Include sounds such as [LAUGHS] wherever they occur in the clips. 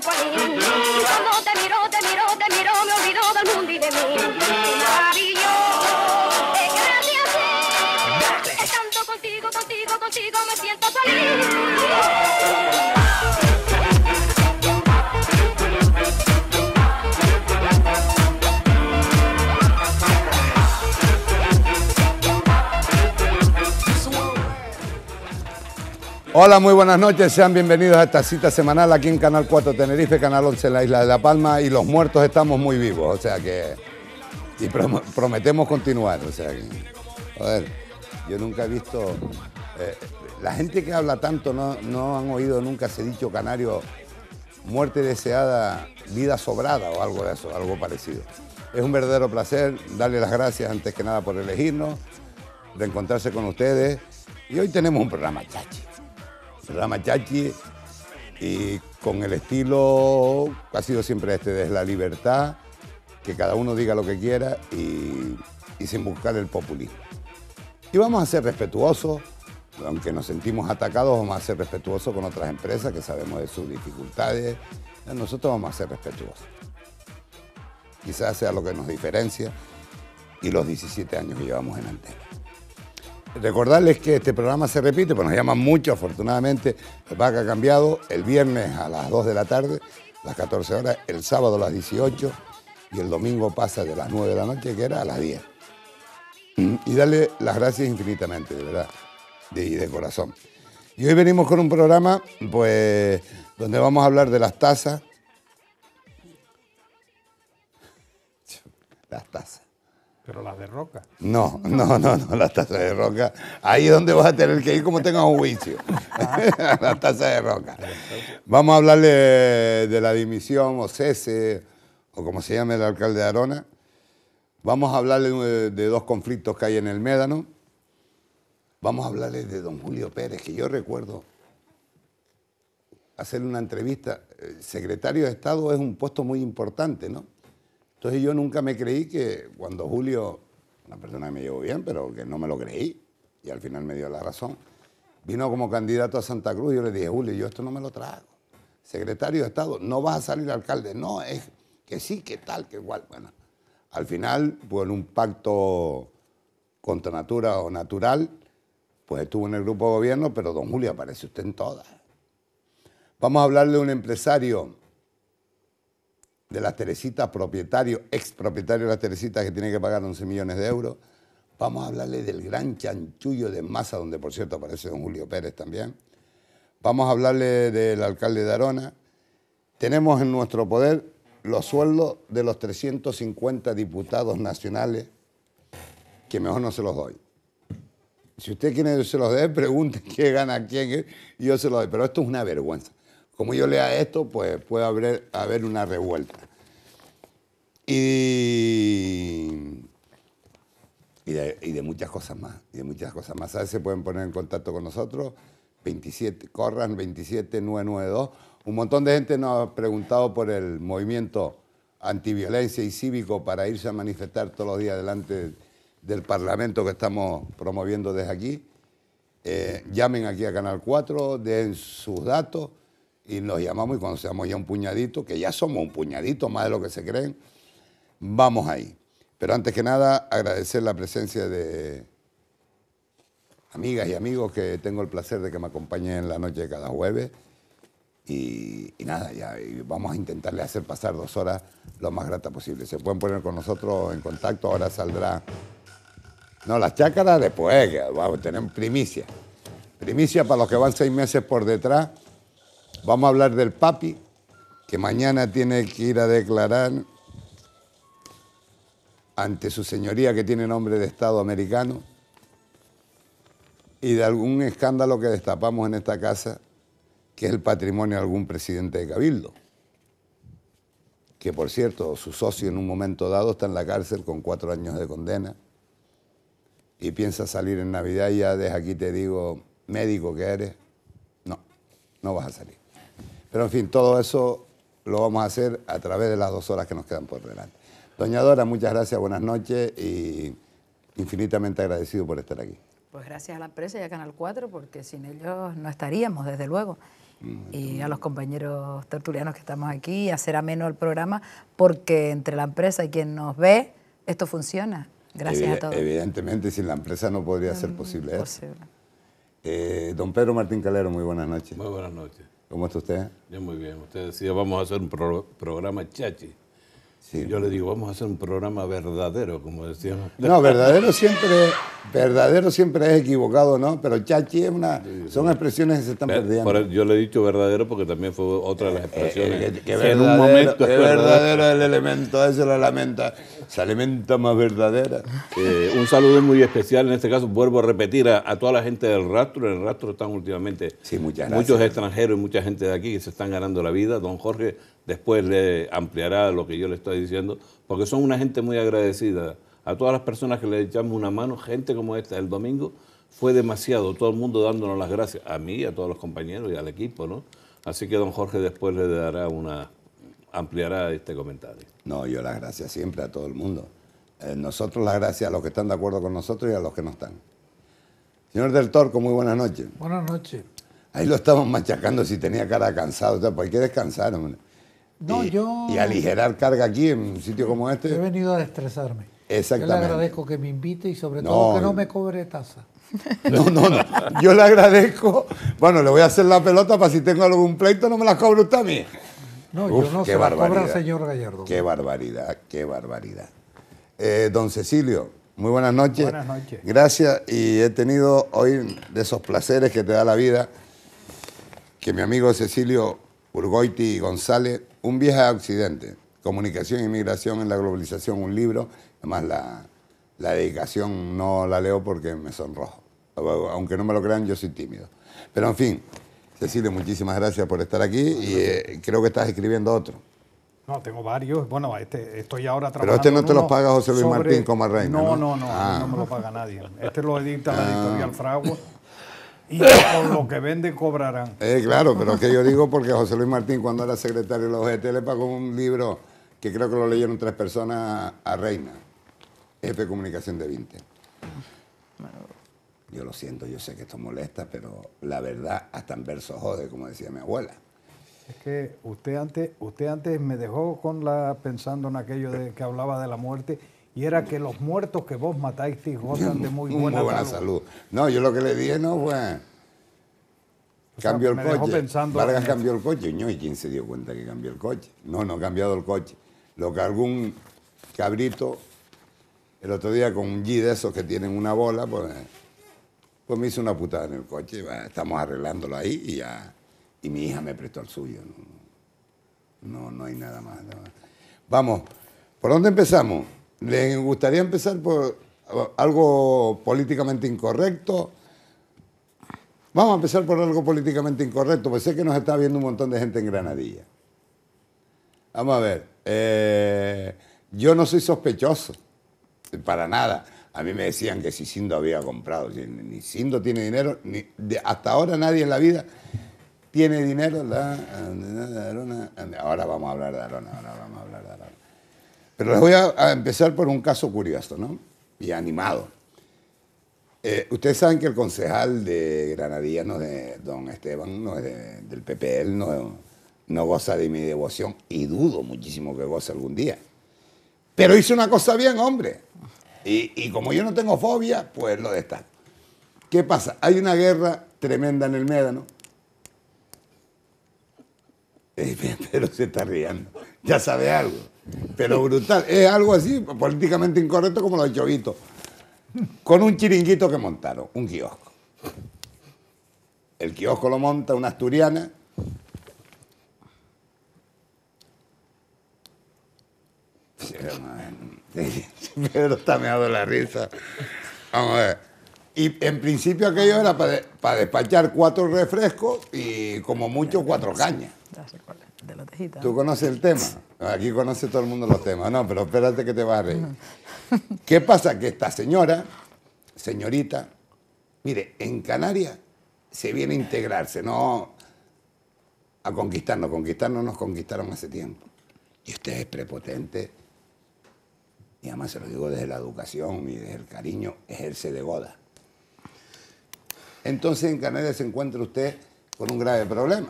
fue allí. Y cuando te miro, te miro, te miro, me olvido del mundo y de mí. Maravilloso, es gracias a. Estando contigo, contigo, contigo me siento feliz. Hola, muy buenas noches, sean bienvenidos a esta cita semanal aquí en Canal 4 Tenerife, Canal 11 en la isla de La Palma y los muertos estamos muy vivos, o sea que... Y prom- prometemos continuar, o sea que... Joder, yo nunca he visto... eh, la gente que habla tanto no, no han oído nunca ese dicho canario, muerte deseada, vida sobrada o algo de eso, algo parecido. Es un verdadero placer darle las gracias antes que nada por elegirnos, de encontrarse con ustedes. Y hoy tenemos un programa chachi programa Chachi y con el estilo ha sido siempre este, desde la libertad, que cada uno diga lo que quiera y, y sin buscar el populismo. Y vamos a ser respetuosos, aunque nos sentimos atacados, vamos a ser respetuosos con otras empresas que sabemos de sus dificultades. Nosotros vamos a ser respetuosos. Quizás sea lo que nos diferencia y los 17 años que llevamos en antena. Recordarles que este programa se repite, pues nos llaman mucho, afortunadamente. El PAC ha cambiado el viernes a las 2 de la tarde, las 14 horas, el sábado a las 18 y el domingo pasa de las 9 de la noche, que era a las 10. Y darle las gracias infinitamente, de verdad, de, de corazón. Y hoy venimos con un programa, pues, donde vamos a hablar de las tasas. [LAUGHS] Las tasas. Pero las de roca. No, no, no, no, las tazas de roca. Ahí es donde vas a tener que ir como tengas un juicio. [LAUGHS] las tazas de roca. Vamos a hablarle de la dimisión o cese, o como se llame el alcalde de Arona. Vamos a hablarle de, de dos conflictos que hay en el Médano. Vamos a hablarle de don Julio Pérez, que yo recuerdo hacerle una entrevista. El secretario de Estado es un puesto muy importante, ¿no? Entonces yo nunca me creí que cuando Julio, una persona que me llevó bien, pero que no me lo creí, y al final me dio la razón, vino como candidato a Santa Cruz, yo le dije, Julio, yo esto no me lo trago. Secretario de Estado, no vas a salir alcalde, no, es que sí, que tal, que igual. Bueno, al final, pues un pacto contra natura o natural, pues estuvo en el grupo de gobierno, pero don Julio aparece usted en todas. Vamos a hablarle de un empresario de las Teresitas, propietario, ex propietario de las Teresitas que tiene que pagar 11 millones de euros. Vamos a hablarle del gran chanchullo de masa, donde por cierto aparece don Julio Pérez también. Vamos a hablarle del alcalde de Arona. Tenemos en nuestro poder los sueldos de los 350 diputados nacionales, que mejor no se los doy. Si usted quiere que se los dé, [LAUGHS] pregunte qué gana quién yo se los doy. Pero esto es una vergüenza como yo lea esto, pues puede haber, una revuelta. Y, y, de, muchas cosas más, y de muchas cosas más. Se pueden poner en contacto con nosotros, 27, corran 27992. Un montón de gente nos ha preguntado por el movimiento antiviolencia y cívico para irse a manifestar todos los días delante del Parlamento que estamos promoviendo desde aquí. Eh, llamen aquí a Canal 4, den sus datos y nos llamamos y cuando seamos ya un puñadito, que ya somos un puñadito más de lo que se creen, vamos ahí. Pero antes que nada, agradecer la presencia de amigas y amigos que tengo el placer de que me acompañen en la noche de cada jueves. Y, nada, ya vamos a intentarle hacer pasar dos horas lo más grata posible. Se pueden poner con nosotros en contacto, ahora saldrá... No, las chácaras después, que vamos a tener primicia. Primicia para los que van seis meses por detrás. Vamos a hablar del papi, que mañana tiene que ir a declarar ante su señoría que tiene nombre de Estado americano y de algún escándalo que destapamos en esta casa, que es el patrimonio de algún presidente de Cabildo, que por cierto, su socio en un momento dado está en la cárcel con cuatro años de condena y piensa salir en Navidad y ya desde aquí te digo, médico que eres, no, no vas a salir. Pero en fin, todo eso lo vamos a hacer a través de las dos horas que nos quedan por delante. Doña Dora, muchas gracias, buenas noches y infinitamente agradecido por estar aquí. Pues gracias a la empresa y a Canal 4, porque sin ellos no estaríamos, desde luego. Y a los compañeros tertulianos que estamos aquí, hacer ameno el programa, porque entre la empresa y quien nos ve, esto funciona. Gracias Evi- a todos. Evidentemente, sin la empresa no podría ser posible eso. Posible. Eh, don Pedro Martín Calero, muy buenas noches. Muy buenas noches. ¿Cómo está usted? Yo muy bien. Usted decía, vamos a hacer un pro- programa chachi. Sí. Yo le digo, vamos a hacer un programa verdadero, como decíamos. [LAUGHS] No, verdadero siempre, verdadero siempre es equivocado, ¿no? Pero chachi es una, son expresiones que se están perdiendo. Por yo le he dicho verdadero porque también fue otra de las expresiones. Eh, que, en un momento es verdadero. el elemento, ese lo lamenta, se alimenta más verdadera. Eh, un saludo muy especial, en este caso vuelvo a repetir a, a toda la gente del rastro. En el rastro están últimamente Sí, muchas gracias. muchos extranjeros y mucha gente de aquí que se están ganando la vida. Don Jorge después le ampliará lo que yo le estoy diciendo, porque son una gente muy agradecida. A todas las personas que le echamos una mano, gente como esta, el domingo fue demasiado, todo el mundo dándonos las gracias, a mí, a todos los compañeros y al equipo, ¿no? Así que don Jorge después le dará una, ampliará este comentario. No, yo las gracias siempre a todo el mundo. Eh, nosotros las gracias a los que están de acuerdo con nosotros y a los que no están. Señor del Torco, muy buenas noches. Buenas noches. Ahí lo estamos machacando si tenía cara cansado, o sea, pues hay que descansar, hombre. No, y, yo- y aligerar carga aquí en un sitio como He este. venido a estresarme. Exactamente. Yo le agradezco que me invite y sobre No, todo que no me cobre tasa. [LAUGHS] No, no, no. Yo le agradezco. Bueno, le voy a hacer la pelota para si tengo algún pleito, no me la cobre usted a mí. No, Uf, yo no qué se la cobra barbaridad. señor Gallardo. Qué barbaridad, qué barbaridad. Eh, don Cecilio, muy buenas noches. Buenas noches. Gracias y he tenido hoy de esos placeres que te da la vida, que mi amigo Cecilio Urgoiti González, un viaje a Occidente, comunicación e inmigración en la globalización, un libro, además la, la dedicación no la leo porque me sonrojo, aunque no me lo crean, yo soy tímido. Pero en fin, Cecilio, muchísimas gracias por estar aquí y eh, creo que estás escribiendo otro. No, tengo varios. Bueno, este, estoy ahora Pero trabajando. este no te lo paga José Luis sobre- Martín Comarreina, No, ¿no? no, no, Ah. no me lo paga nadie. Este lo edita la editorial Fragua. Y [LAUGHS] por lo que vende cobrarán. Eh, claro, pero es que yo digo porque José Luis Martín, cuando era secretario de la OGT, le pagó un libro que creo que lo leyeron tres personas a Reina, jefe de comunicación de 20. Yo lo siento, yo sé que esto molesta, pero la verdad hasta en verso jode, como decía mi abuela. Es que usted antes, usted antes me dejó con la pensando en aquello de que hablaba de la muerte y era que los muertos que vos matáis gozan de muy buena, salud. salud. No, yo lo que le dije no fue... O sea, Cambió el coche. Vargas cambió el coche. No, ¿y quién se dio cuenta que cambió el coche? No, no ha cambiado el coche. Lo que algún cabrito, el otro día con un G de esos que tienen una bola, pues, pues me hizo una putada en el coche. Bueno, estamos arreglándolo ahí y ya. Y mi hija me prestó el suyo. No, no, no hay nada más. nada más. Vamos, ¿por dónde empezamos? ¿Les gustaría empezar por algo políticamente incorrecto? Vamos a empezar por algo políticamente incorrecto, pues sé que nos está viendo un montón de gente en Granadilla. Vamos a ver, eh, yo no soy sospechoso, para nada. A mí me decían que si Sindo había comprado, ni Sindo tiene dinero, ni, hasta ahora nadie en la vida tiene dinero. ahora vamos a hablar de Arona, ahora vamos a hablar. Pero les voy a, empezar por un caso curioso, ¿no? Y animado. Eh, ustedes saben que el concejal de Granadilla, no de don Esteban, no del PPL, no, no goza de mi devoción y dudo muchísimo que goce algún día. Pero hizo una cosa bien, hombre. Y, y como yo no tengo fobia, pues lo destaco. ¿Qué pasa? Hay una guerra tremenda en el Médano. Eh, [LAUGHS] Pero se está riendo. Ya sabe algo. Pero brutal. Es algo así, políticamente incorrecto como lo ha hecho Vito con un chiringuito que montaron, un kiosco. El kiosco lo monta una asturiana. [LAUGHS] Pedro está meado la risa. Vamos a ver. Y en principio aquello era para, despachar cuatro refrescos y como mucho cuatro cañas. De la tejita. ¿Tú conoces el tema? Aquí conoce todo el mundo los temas. No, pero espérate que te vas a reír. ¿Qué pasa? Que esta señora, señorita, mire, en Canarias se viene a integrarse, no a conquistarnos. Conquistarnos nos conquistaron hace tiempo. Y usted es prepotente. Y además se lo digo desde la educación y desde el cariño, ejerce de goda. entonces en Canarias se encuentra usted con un grave problema.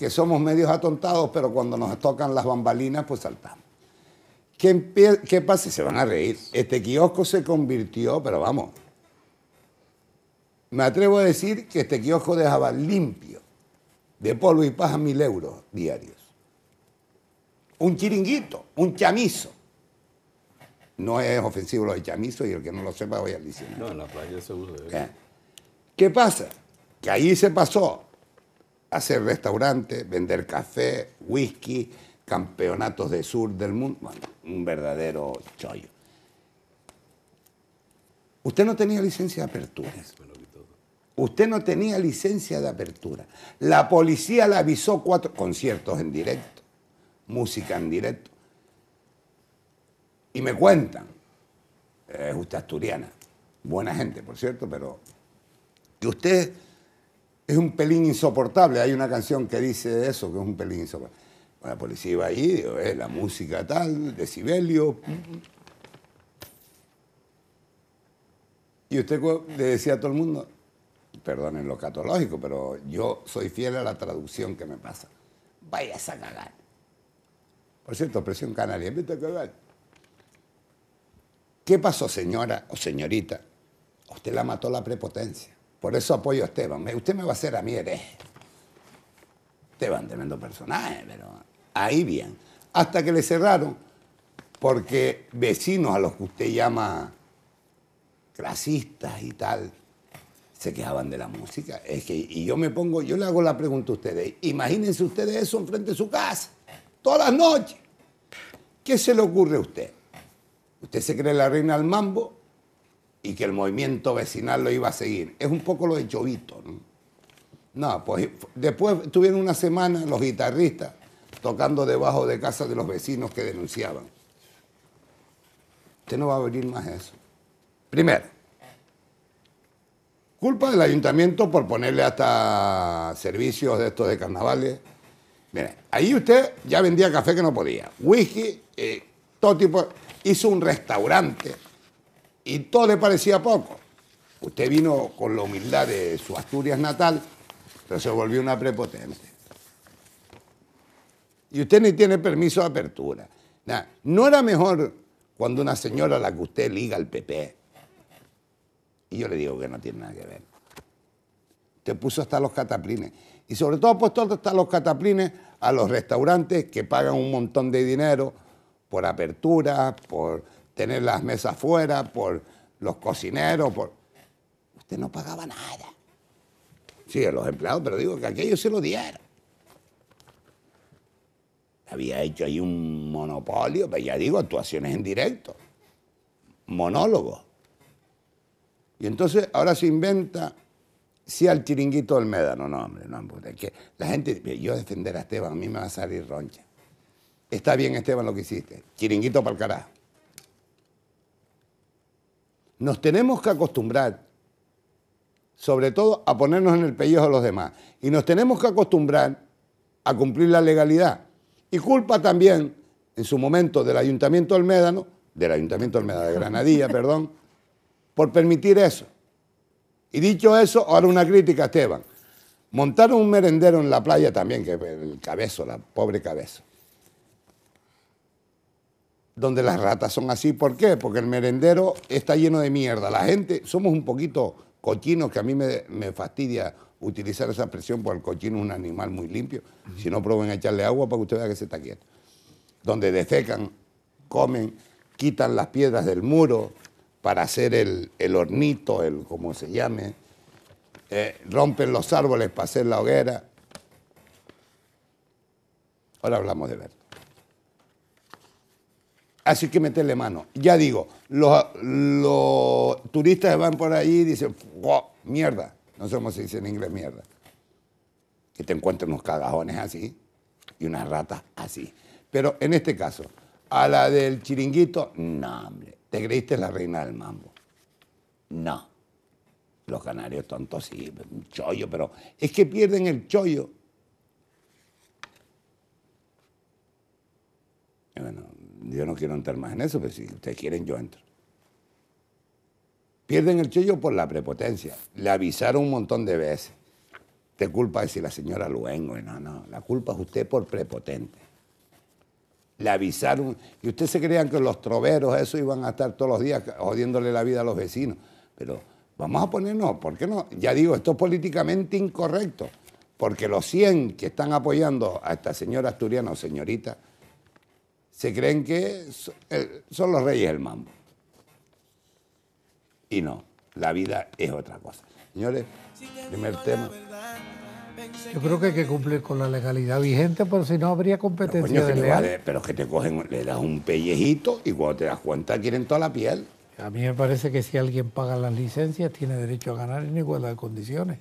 Que somos medios atontados, pero cuando nos tocan las bambalinas, pues saltamos. ¿Qué, qué pasa? Se van a reír. Este kiosco se convirtió, pero vamos. Me atrevo a decir que este kiosco dejaba limpio, de polvo y paja, mil euros diarios. Un chiringuito, un chamizo. No es ofensivo lo de chamizo y el que no lo sepa vaya al diccionario. No, en la playa se usa. ¿Eh? ¿Qué pasa? Que ahí se pasó a hacer restaurantes, vender café, whisky, campeonatos de sur del mundo. Bueno, un verdadero chollo. Usted no tenía licencia de apertura. Usted no tenía licencia de apertura. La policía le avisó cuatro conciertos en directo, música en directo. Y me cuentan, es usted asturiana, buena gente, por cierto, pero que usted es un pelín insoportable. Hay una canción que dice eso, que es un pelín insoportable. La policía iba ahí, eh, la música tal, decibelio. Y usted le decía a todo el mundo, perdonen lo catológico, pero yo soy fiel a la traducción que me pasa. Vayas a cagar. Por cierto, presión canaria, vete a cagar. ¿Qué pasó, señora o señorita? Usted la mató la prepotencia. Por eso apoyo a Esteban. Usted me va a hacer a mí hereje. Esteban, tremendo personaje, pero ahí bien. Hasta que le cerraron, porque vecinos a los que usted llama clasistas y tal, se quejaban de la música. Y yo me pongo, yo le hago la pregunta a ustedes. Imagínense ustedes eso enfrente de su casa, todas las noches. ¿Qué se le ocurre a usted? Usted se cree la reina del mambo y que el movimiento vecinal lo iba a seguir. Es un poco lo de Chovito, ¿no? No, pues después tuvieron una semana los guitarristas tocando debajo de casa de los vecinos que denunciaban. Usted no va a abrir más eso. Primero, culpa del ayuntamiento por ponerle hasta servicios de estos de carnavales. Mire, ahí usted ya vendía café que no podía, whisky, eh, todo tipo. Hizo un restaurante y todo le parecía poco. Usted vino con la humildad de su Asturias natal, pero se volvió una prepotente. Y usted ni tiene permiso de apertura. ¿No era mejor cuando una señora a la que usted liga al PP? Y yo le digo que no tiene nada que ver. Usted puso hasta los cataplines. Y sobre todo ha puesto hasta los cataplines a los restaurantes que pagan un montón de dinero por apertura, por tener las mesas fuera, por los cocineros, por... Usted no pagaba nada. Sí, a los empleados, pero digo que aquello se lo dieron. Había hecho ahí un monopolio, pero ya digo, actuaciones en directo. Monólogo. Y entonces ahora se inventa, sí al chiringuito del médano, no hombre, no, hombre, que la gente, yo defender a Esteban, a mí me va a salir roncha. Está bien Esteban lo que hiciste, chiringuito para el carajo. Nos tenemos que acostumbrar, sobre todo, a ponernos en el pellejo de los demás. Y nos tenemos que acostumbrar a cumplir la legalidad. Y culpa también, en su momento, del Ayuntamiento del Médano, del Ayuntamiento del Médano de Granadilla, [LAUGHS] perdón, por permitir eso. Y dicho eso, ahora una crítica Esteban. Montaron un merendero en la playa también, que es el cabezo, la pobre cabezo. Donde las ratas son así. ¿Por qué? Porque el merendero está lleno de mierda. La gente, somos un poquito cochinos, que a mí me, me fastidia utilizar esa expresión, porque el cochino es un animal muy limpio. Si no, prueben a echarle agua para que usted vea que se está quieto. Donde defecan, comen, quitan las piedras del muro para hacer el, el hornito, el como se llame, eh, rompen los árboles para hacer la hoguera. Ahora hablamos de Berto. Así que meterle mano. Ya digo, los, turistas van por ahí y dicen, "Wow, mierda. No sé cómo se dice en inglés mierda. Que te encuentres unos cagajones así y unas ratas así. Pero en este caso, a la del chiringuito, no, hombre. Te creíste la reina del mambo. No. Los canarios tontos sí, un chollo, pero es que pierden el chollo. Bueno, yo no quiero entrar más en eso, pero si ustedes quieren, yo entro. Pierden el chollo por la prepotencia. Le avisaron un montón de veces. Te culpa es si la señora Luengo. No, no, la culpa es usted por prepotente. Le avisaron. Y usted se creían que los troveros, eso iban a estar todos los días jodiéndole la vida a los vecinos. Pero vamos a ponernos, ¿por qué no? Ya digo, esto es políticamente incorrecto. Porque los 100 que están apoyando a esta señora asturiana o señorita, se creen que eh, son los reyes del mambo. Y no, la vida es otra cosa. Señores, primer tema. Yo creo que hay que cumplir con la legalidad vigente, pero si no habría Pero, competencia coño, le desleal. vale, pero que te cogen, le das un pellejito y cuando te das cuenta quieren toda la piel. A mí me parece que si alguien paga las licencias tiene derecho a ganar en igualdad de condiciones.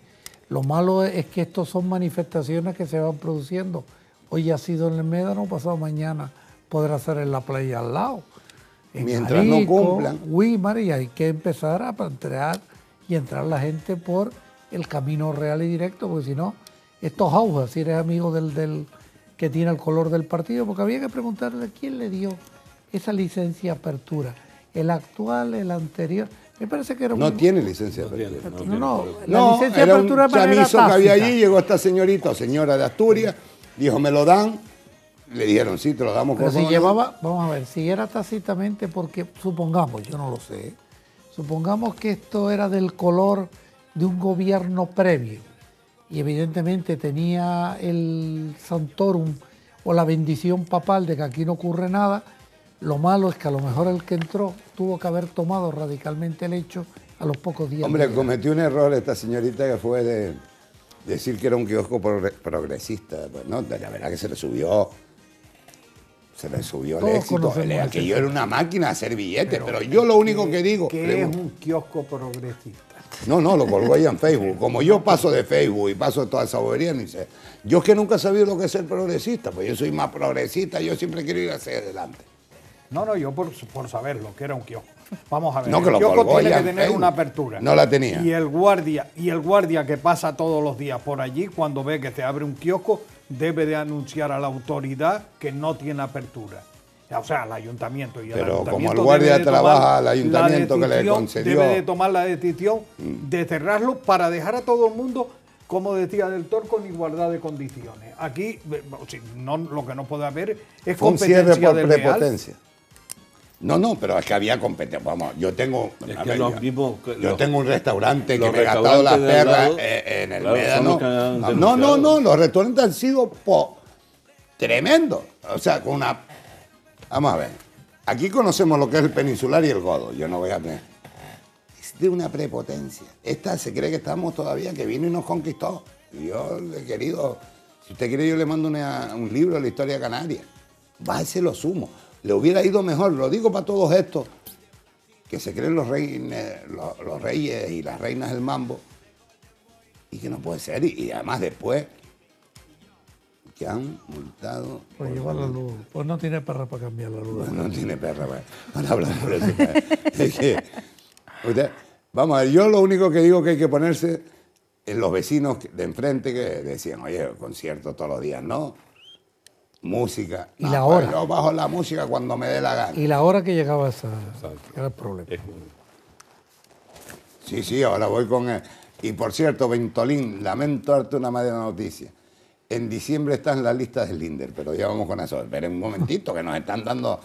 Lo malo es que estos son manifestaciones que se van produciendo. Hoy ha sido en el Médano, pasado mañana podrá ser en la playa al lado. En Mientras no cumplan. Guímar, y hay que empezar a entrar y entrar la gente por el camino real y directo, porque si no, estos aujas, si eres amigo del, del que tiene el color del partido, porque había que preguntarle quién le dio esa licencia de apertura, el actual, el anterior. Me parece que era No un- tiene licencia. De apertura. no no, la No, licencia de era un apertura manera chamizo que había allí, llegó esta señorita o señora de Asturias, dijo, me lo dan, le dijeron, sí, te lo damos Pero por si favor". llevaba, vamos a ver, si era tácitamente porque, supongamos, yo no lo sé, supongamos que esto era del color de un gobierno previo y evidentemente tenía el santorum o la bendición papal de que aquí no ocurre nada, lo malo es que a lo mejor el que entró tuvo que haber tomado radicalmente el hecho a los pocos días. Hombre, cometió un error esta señorita que fue de decir que era un kiosco progre- progresista. Pues no, la verdad que se le subió. Se le subió el Todos éxito. El- ese Aquello era una máquina de hacer billetes, pero, yo lo único que digo. Que pregu- es un kiosco progresista. No, no, lo colgó ella en Facebook. [LAUGHS] Como yo paso de Facebook y paso de toda esa bobería, ni sé. Yo es que nunca he sabido lo que es ser progresista, pues yo soy más progresista, yo siempre quiero ir hacia adelante. No, no, yo por, por saber lo que era un kiosco. Vamos a ver, No, que el lo kiosco tiene que en tener Facebook. una apertura. No la tenía. Y el guardia, y el guardia que pasa todos los días por allí, cuando ve que se abre un kiosco, debe de anunciar a la autoridad que no tiene apertura. O sea, al ayuntamiento. Y el Pero como ayuntamiento el guardia de trabaja al ayuntamiento que le concedió- Mm. Debe de tomar la decisión de cerrarlo para dejar a todo el mundo, como decía del Tor, con igualdad de condiciones. Aquí, eh, no, lo que no puede haber es Fue un cierre competencia por prepotencia. No, no, pero es que había competencia. Vamos, yo tengo. Es a que ver, los yo- mismos- yo los- tengo un restaurante que me he gastado las perras eh, en el claro, Médano. No, no, no, los restaurantes han sido tremendos. O sea, con una. Vamos a ver. Aquí conocemos lo que es el peninsular y el godo. Yo no voy a tener. Es de una prepotencia. Esta se cree que estamos todavía, que vino y nos conquistó. Yo le he querido. Si usted quiere, yo le mando una- un libro de la historia canaria. Va, ese lo sumo. Le hubiera ido mejor, lo digo para todos estos que se creen los, reines- los, los reyes y las reinas del mambo y que no puede ser. Y, y además después que han multado. Por llevar la luz. Pues no tiene perra para cambiar la luz. Bueno, no tiene perra, pues. Ahora hablamos por eso. pues. [LAUGHS] Es que, usted- vamos a ver, yo lo único que digo que hay que ponerse en los vecinos de enfrente que decían, oye, concierto todos los días, no. Música. Y No, la pues hora. Yo bajo la música cuando me dé la gana. Y la hora que llegaba esa Exacto. era el problema. Sí, sí, ahora voy con él. Y por cierto, Ventolín, lamento darte una mala noticia. En diciembre está en la lista del Linder, pero ya vamos con eso. Esperen un momentito, que nos están dando...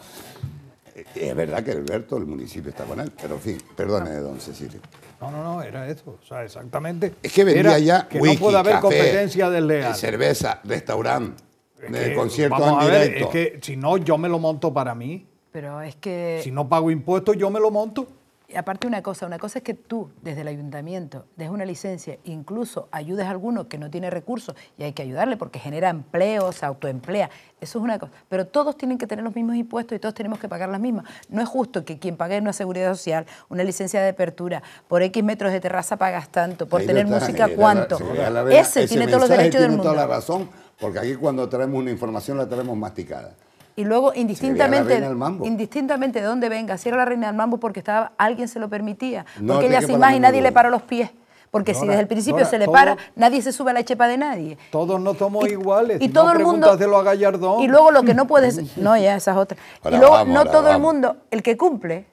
Eh, Es verdad que Alberto, el municipio está con él, pero en fin, perdone, don Cecilio. No, no, no, era eso. O sea, exactamente. Es que vendía Era ya que whisky, no puede haber café, competencia desleal. cerveza, restaurante, Es de que, conciertos vamos en a ver, directo. Es que si no, yo me lo monto para mí. Pero es que... Si no pago impuestos, yo me lo monto. Y aparte una cosa, una cosa es que tú desde el ayuntamiento des una licencia, incluso ayudes a alguno que no tiene recursos y hay que ayudarle porque genera empleo, se autoemplea, eso es una cosa. Pero todos tienen que tener los mismos impuestos y todos tenemos que pagar las mismas. No es justo que quien pague una seguridad social, una licencia de apertura, por X metros de terraza pagas tanto, por Ahí tener música la- cuánto. la- la- la- Ese tiene todos los derechos del tiene mundo. toda la razón, porque aquí cuando traemos una información la traemos masticada. Y luego, indistintamente, indistintamente de dónde venga, si era la reina del mambo porque estaba, alguien se lo permitía. No porque ella la más y nadie le paró los pies. Porque si desde el principio se le todo- para, nadie se sube a la chepa de nadie. Todos no somos Y- iguales. Y no, todo el mundo. a Gallardón. Y luego lo que no puedes. No, ya, esa es otra. [LAUGHS] Ahora y luego, vamos, no ahora todo el mundo, el que cumple,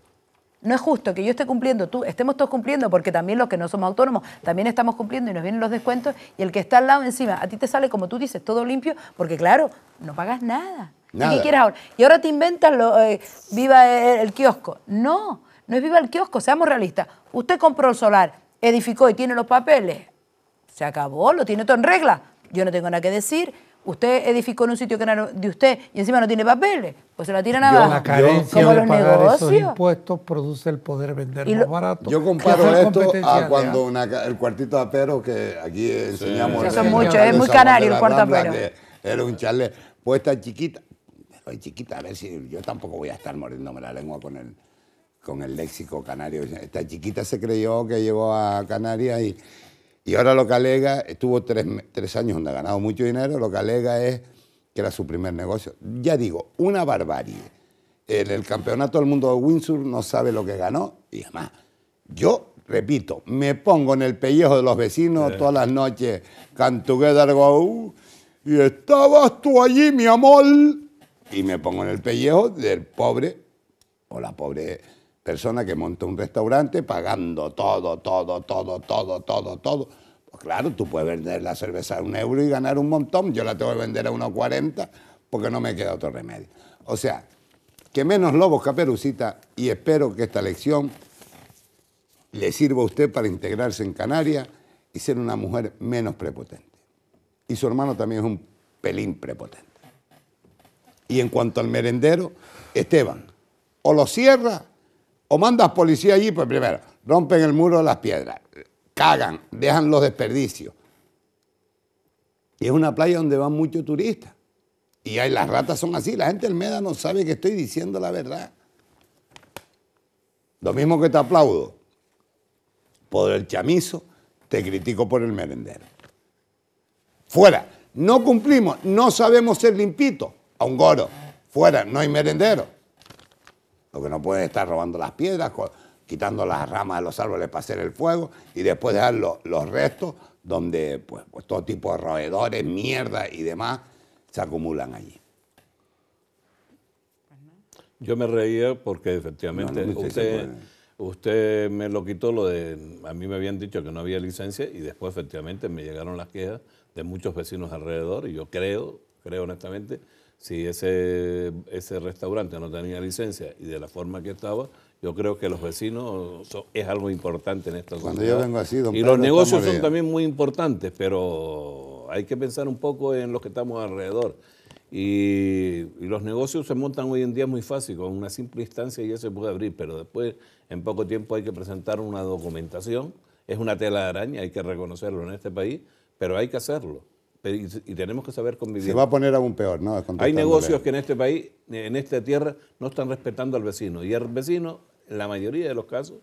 No es justo que yo esté cumpliendo, tú, estemos todos cumpliendo, porque también los que no somos autónomos también estamos cumpliendo y nos vienen los descuentos, y el que está al lado encima, a ti te sale, como tú dices, todo limpio, porque claro, no pagas nada. ¿Y Nada. qué quieres ahora? Y ahora te inventas lo, eh, viva el, el kiosco. No, no es viva el kiosco, seamos realistas. Usted compró el solar, edificó y tiene los papeles. Se acabó, lo tiene todo en regla. Yo no tengo nada que decir. Usted edificó en un sitio que era de usted y encima no tiene papeles, pues se la tiran abajo. La carencia Como de los pagar esos negocios. impuestos produce el poder vender más barato. Yo comparo esto a cuando una el cuartito de apero que aquí enseñamos. Sí, el muchos, Salón es muy canario el cuarto apero. Era un chalet. Pues esta chiquita, ay, chiquita, a ver si yo tampoco voy a estar mordiéndome la lengua con el, con el léxico canario. Esta chiquita se creyó que llegó a Canarias y, y ahora lo que alega, estuvo tres, tres años donde ha ganado mucho dinero, lo que alega es que era su primer negocio. Ya digo, una barbarie. En el campeonato del mundo de Windsor no sabe lo que ganó y además, yo, repito, me pongo en el pellejo de los vecinos todas las noches, can together go, y estabas tú allí, mi amor, y me pongo en el pellejo del pobre o la pobre persona que monta un restaurante pagando todo, todo, todo, todo, todo, todo. Pues claro, tú puedes vender la cerveza a un euro y ganar un montón. Yo la tengo que vender a 1,40 porque no me queda otro remedio. O sea, que menos lobos caperucita y espero que esta lección le sirva a usted para integrarse en Canarias y ser una mujer menos prepotente. Y su hermano también es un pelín prepotente. Y en cuanto al merendero, Esteban, o lo cierra o mandas policía allí, pues primero, rompen el muro de las piedras, cagan, dejan los desperdicios. Y es una playa donde van muchos turistas. Y hay, las ratas son así, la gente del Meda no sabe que estoy diciendo la verdad. Lo mismo que te aplaudo por el chamizo, te critico por el merendero. Fuera, no cumplimos, no sabemos ser limpitos. A un goro, fuera, no hay merendero. Lo que no puede estar robando las piedras, quitando las ramas de los árboles para hacer el fuego y después dejar lo- los restos donde pues, pues, todo tipo de roedores, mierda y demás se acumulan allí. Yo me reía porque efectivamente No, no, usted usted me lo quitó lo de, a mí me habían dicho que no había licencia y después efectivamente me llegaron las quejas de muchos vecinos alrededor y yo creo, creo honestamente, si ese, ese restaurante no tenía licencia y de la forma que estaba, yo creo que los vecinos so- es algo importante en esta Cuando sociedad. yo vengo así, don Y Pedro, los negocios son también muy importantes, pero hay que pensar un poco en los que estamos alrededor. Y, y los negocios se montan hoy en día muy fácil, con una simple instancia ya se puede abrir, pero después en poco tiempo hay que presentar una documentación. Es una tela de araña, hay que reconocerlo en este país, pero hay que hacerlo. Pero- Y, y tenemos que saber convivir. Se va a poner aún peor, ¿no? Hay negocios que en este país, en esta tierra, no están respetando al vecino. Y el vecino, en la mayoría de los casos,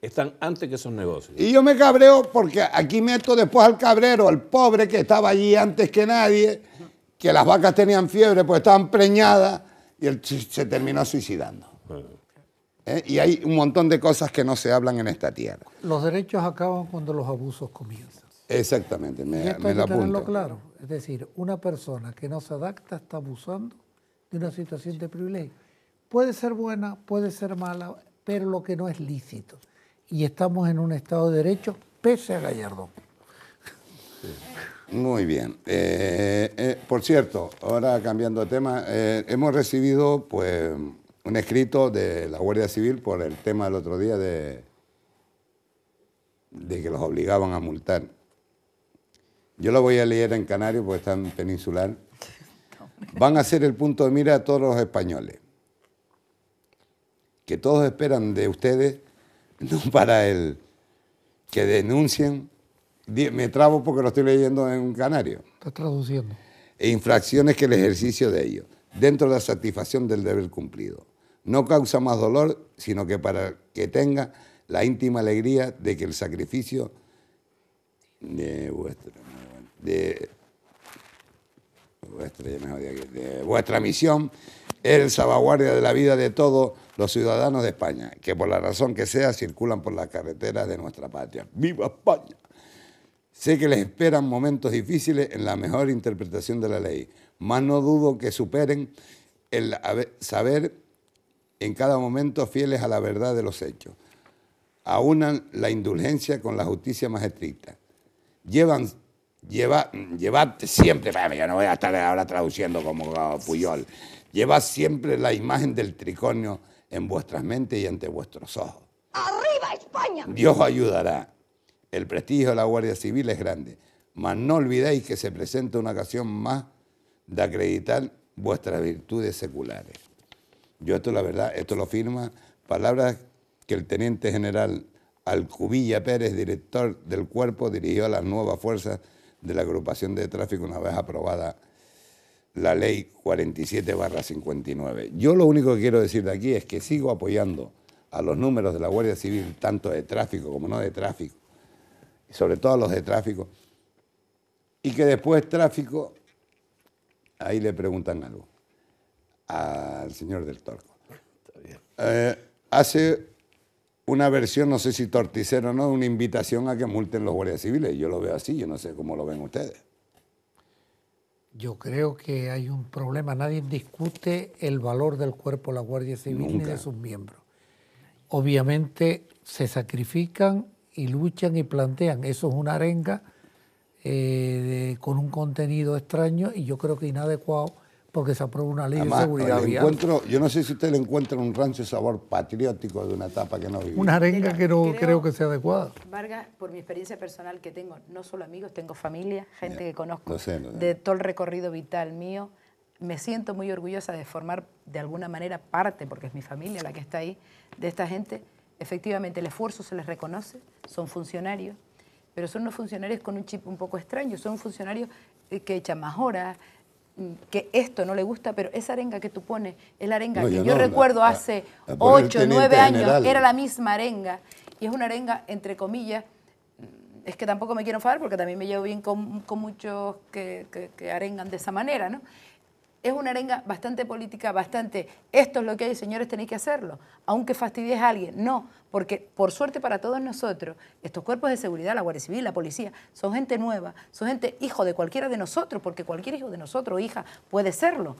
están antes que esos negocios. Y yo me cabreo porque aquí meto después al cabrero, al pobre que estaba allí antes que nadie, que las vacas tenían fiebre pues estaban preñadas y él se se terminó suicidando. ¿Eh? Y hay un montón de cosas que no se hablan en esta tierra. Los derechos acaban cuando los abusos comienzan. Exactamente, Y me, esto me hay tenerlo claro. Es decir, una persona que no se adapta está abusando de una situación de privilegio. Puede ser buena, puede ser mala, pero lo que no es lícito. Y estamos en un Estado de Derecho pese a Gallardón. Muy bien. Eh, eh, por cierto, ahora cambiando de tema, eh, hemos recibido pues un escrito de la Guardia Civil por el tema del otro día de, de que los obligaban a multar. Yo lo voy a leer en canario porque está en peninsular. Van a ser el punto de mira a todos los españoles. Que todos esperan de ustedes, [LAUGHS] no para el que denuncien, me trabo porque lo estoy leyendo en un canario, Está traduciendo. e infracciones que el ejercicio de ellos, dentro de la satisfacción del deber cumplido, no causa más dolor, sino que para que tenga la íntima alegría de que el sacrificio de vuestra, de vuestra, misión es el salvaguardia de la vida de todos los ciudadanos de España, que por la razón que sea circulan por las carreteras de nuestra patria. ¡Viva España! Sé que les esperan momentos difíciles en la mejor interpretación de la ley, mas no dudo que superen el saber en cada momento fieles a la verdad de los hechos. Aunan la indulgencia con la justicia más estricta. Llevan, lleva, llevad siempre, yo no voy a estar ahora traduciendo como Puyol, llevad siempre la imagen del triconio en vuestras mentes y ante vuestros ojos. ¡Arriba España! Dios os ayudará. El prestigio de la Guardia Civil es grande, mas no olvidéis que se presenta una ocasión más de acreditar vuestras virtudes seculares. Yo esto, la verdad, esto lo firma, palabras que el teniente general Alcubilla Pérez, director del cuerpo, dirigió a las nuevas fuerzas de la agrupación de tráfico una vez aprobada la ley 47 59. Yo lo único que quiero decir de aquí es que sigo apoyando a los números de la Guardia Civil, tanto de tráfico como no de tráfico, y sobre todo a los de tráfico, y que después tráfico, ahí le preguntan algo al señor del Torco. Eh, hace una versión, no sé si torticero o no, una invitación a que multen los guardias civiles. Yo lo veo así, yo no sé cómo lo ven ustedes. Yo creo que hay un problema. Nadie discute el valor del cuerpo de la Guardia Civil ni Nunca. de sus miembros. Obviamente se sacrifican y luchan y plantean. Eso es una arenga eh, de- con un contenido extraño y yo creo que inadecuado porque se aprueba una ley Además, de seguridad vial. encuentro, yo no sé si usted le encuentra un rancio sabor patriótico de una etapa que no vivió. Una arenga Mira, que no creo- creo que sea adecuada. Vargas, por mi experiencia personal que tengo, no solo amigos, tengo familia, gente que conozco lo sé, lo sé. de todo el recorrido vital mío. Me siento muy orgullosa de formar de alguna manera parte, porque es mi familia la que está ahí, de esta gente. Efectivamente, el esfuerzo se les reconoce, son funcionarios, pero son unos funcionarios con un chip un poco extraño, son funcionarios eh, que echan más horas, que esto no le gusta, pero esa arenga que tú pones es la arenga No, que yo no, la- recuerdo la- hace la el 8, teniente 9 años, general. era la misma arenga, y es una arenga, entre comillas, mm, es que tampoco me quiero enfadar porque también me llevo bien con, con muchos que, que- que arengan de esa manera, ¿no? Es una arenga bastante política, bastante, esto es lo que hay, señores, tenéis que hacerlo, aunque fastidies a alguien. No, porque por suerte para todos nosotros, estos cuerpos de seguridad, la Guardia Civil, la policía, son gente nueva, son gente hijo de cualquiera de nosotros, porque cualquier hijo de nosotros o hija puede serlo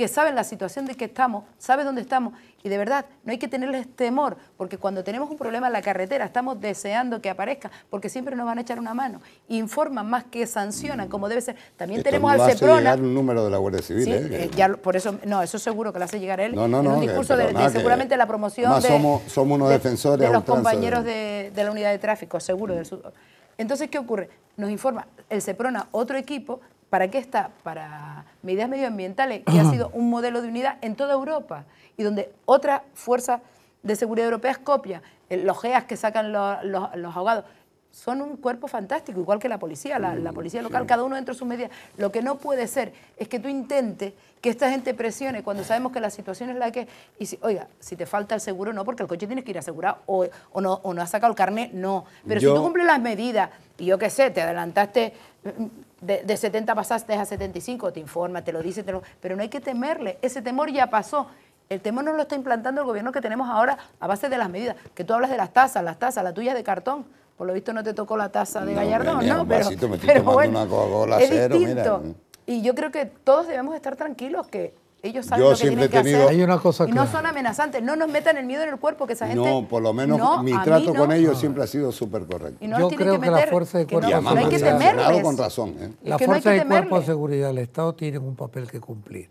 que saben la situación de que estamos, sabe dónde estamos y de verdad no hay que tenerles temor porque cuando tenemos un problema en la carretera estamos deseando que aparezca porque siempre nos van a echar una mano, informan más que sancionan como debe ser. También Esto tenemos no al hace CEPRONA. llegar un número de la Guardia Civil. Sí, ¿eh? Eh, ya por eso, no, eso seguro que lo hace llegar él No, no, en no, un discurso de, seguramente la promoción de, somos- somos unos de- defensores de los compañeros de- la unidad de tráfico, seguro. del sur. Entonces, ¿qué ocurre? Nos informa el CEPRONA, otro equipo, ¿para qué está? Para medidas medioambientales, que ha sido un modelo de unidad en toda Europa y donde otras fuerzas de seguridad europeas copian, eh, los GEAS que sacan lo- los, los ahogados. Son un cuerpo fantástico, igual que la policía, la, Mm, la policía local, cada uno dentro de sus medidas. Lo que no puede ser es que tú intentes que esta gente presione cuando sabemos que la situación es la que. Y si, oiga, si te falta el seguro, no, porque el coche tienes que ir asegurado, o, o no, o no has sacado el carnet, no. Pero Yo- si tú cumples las medidas, y yo qué sé, te adelantaste mm, de, de 70 pasaste a 75, te informa, te lo dice, te lo- pero no hay que temerle, ese temor ya pasó. El temor nos lo está implantando el gobierno que tenemos ahora a base de las medidas. Que tú hablas de las tasas, las tasas, la tuya es de cartón. Por lo visto no te tocó la taza de No, Gallardón, venía ¿no? Pero, vasito, me estoy pero tomando bueno, una es cero, mira. distinto. Y yo creo que todos debemos estar tranquilos que ellos saben Yo lo que siempre tienen he que tenido- hacer. Hay una cosa y no clara. son amenazantes. No nos metan el miedo en el cuerpo, que esa gente... No, por lo menos No, mi trato no. con ellos siempre ha sido súper correcto. Y no Yo creo que que la meter, fuerza de cuerpo no, hay me que temerles. con razón. ¿eh? Es La que no hay fuerza que de cuerpo de seguridad del Estado tienen un papel que cumplir.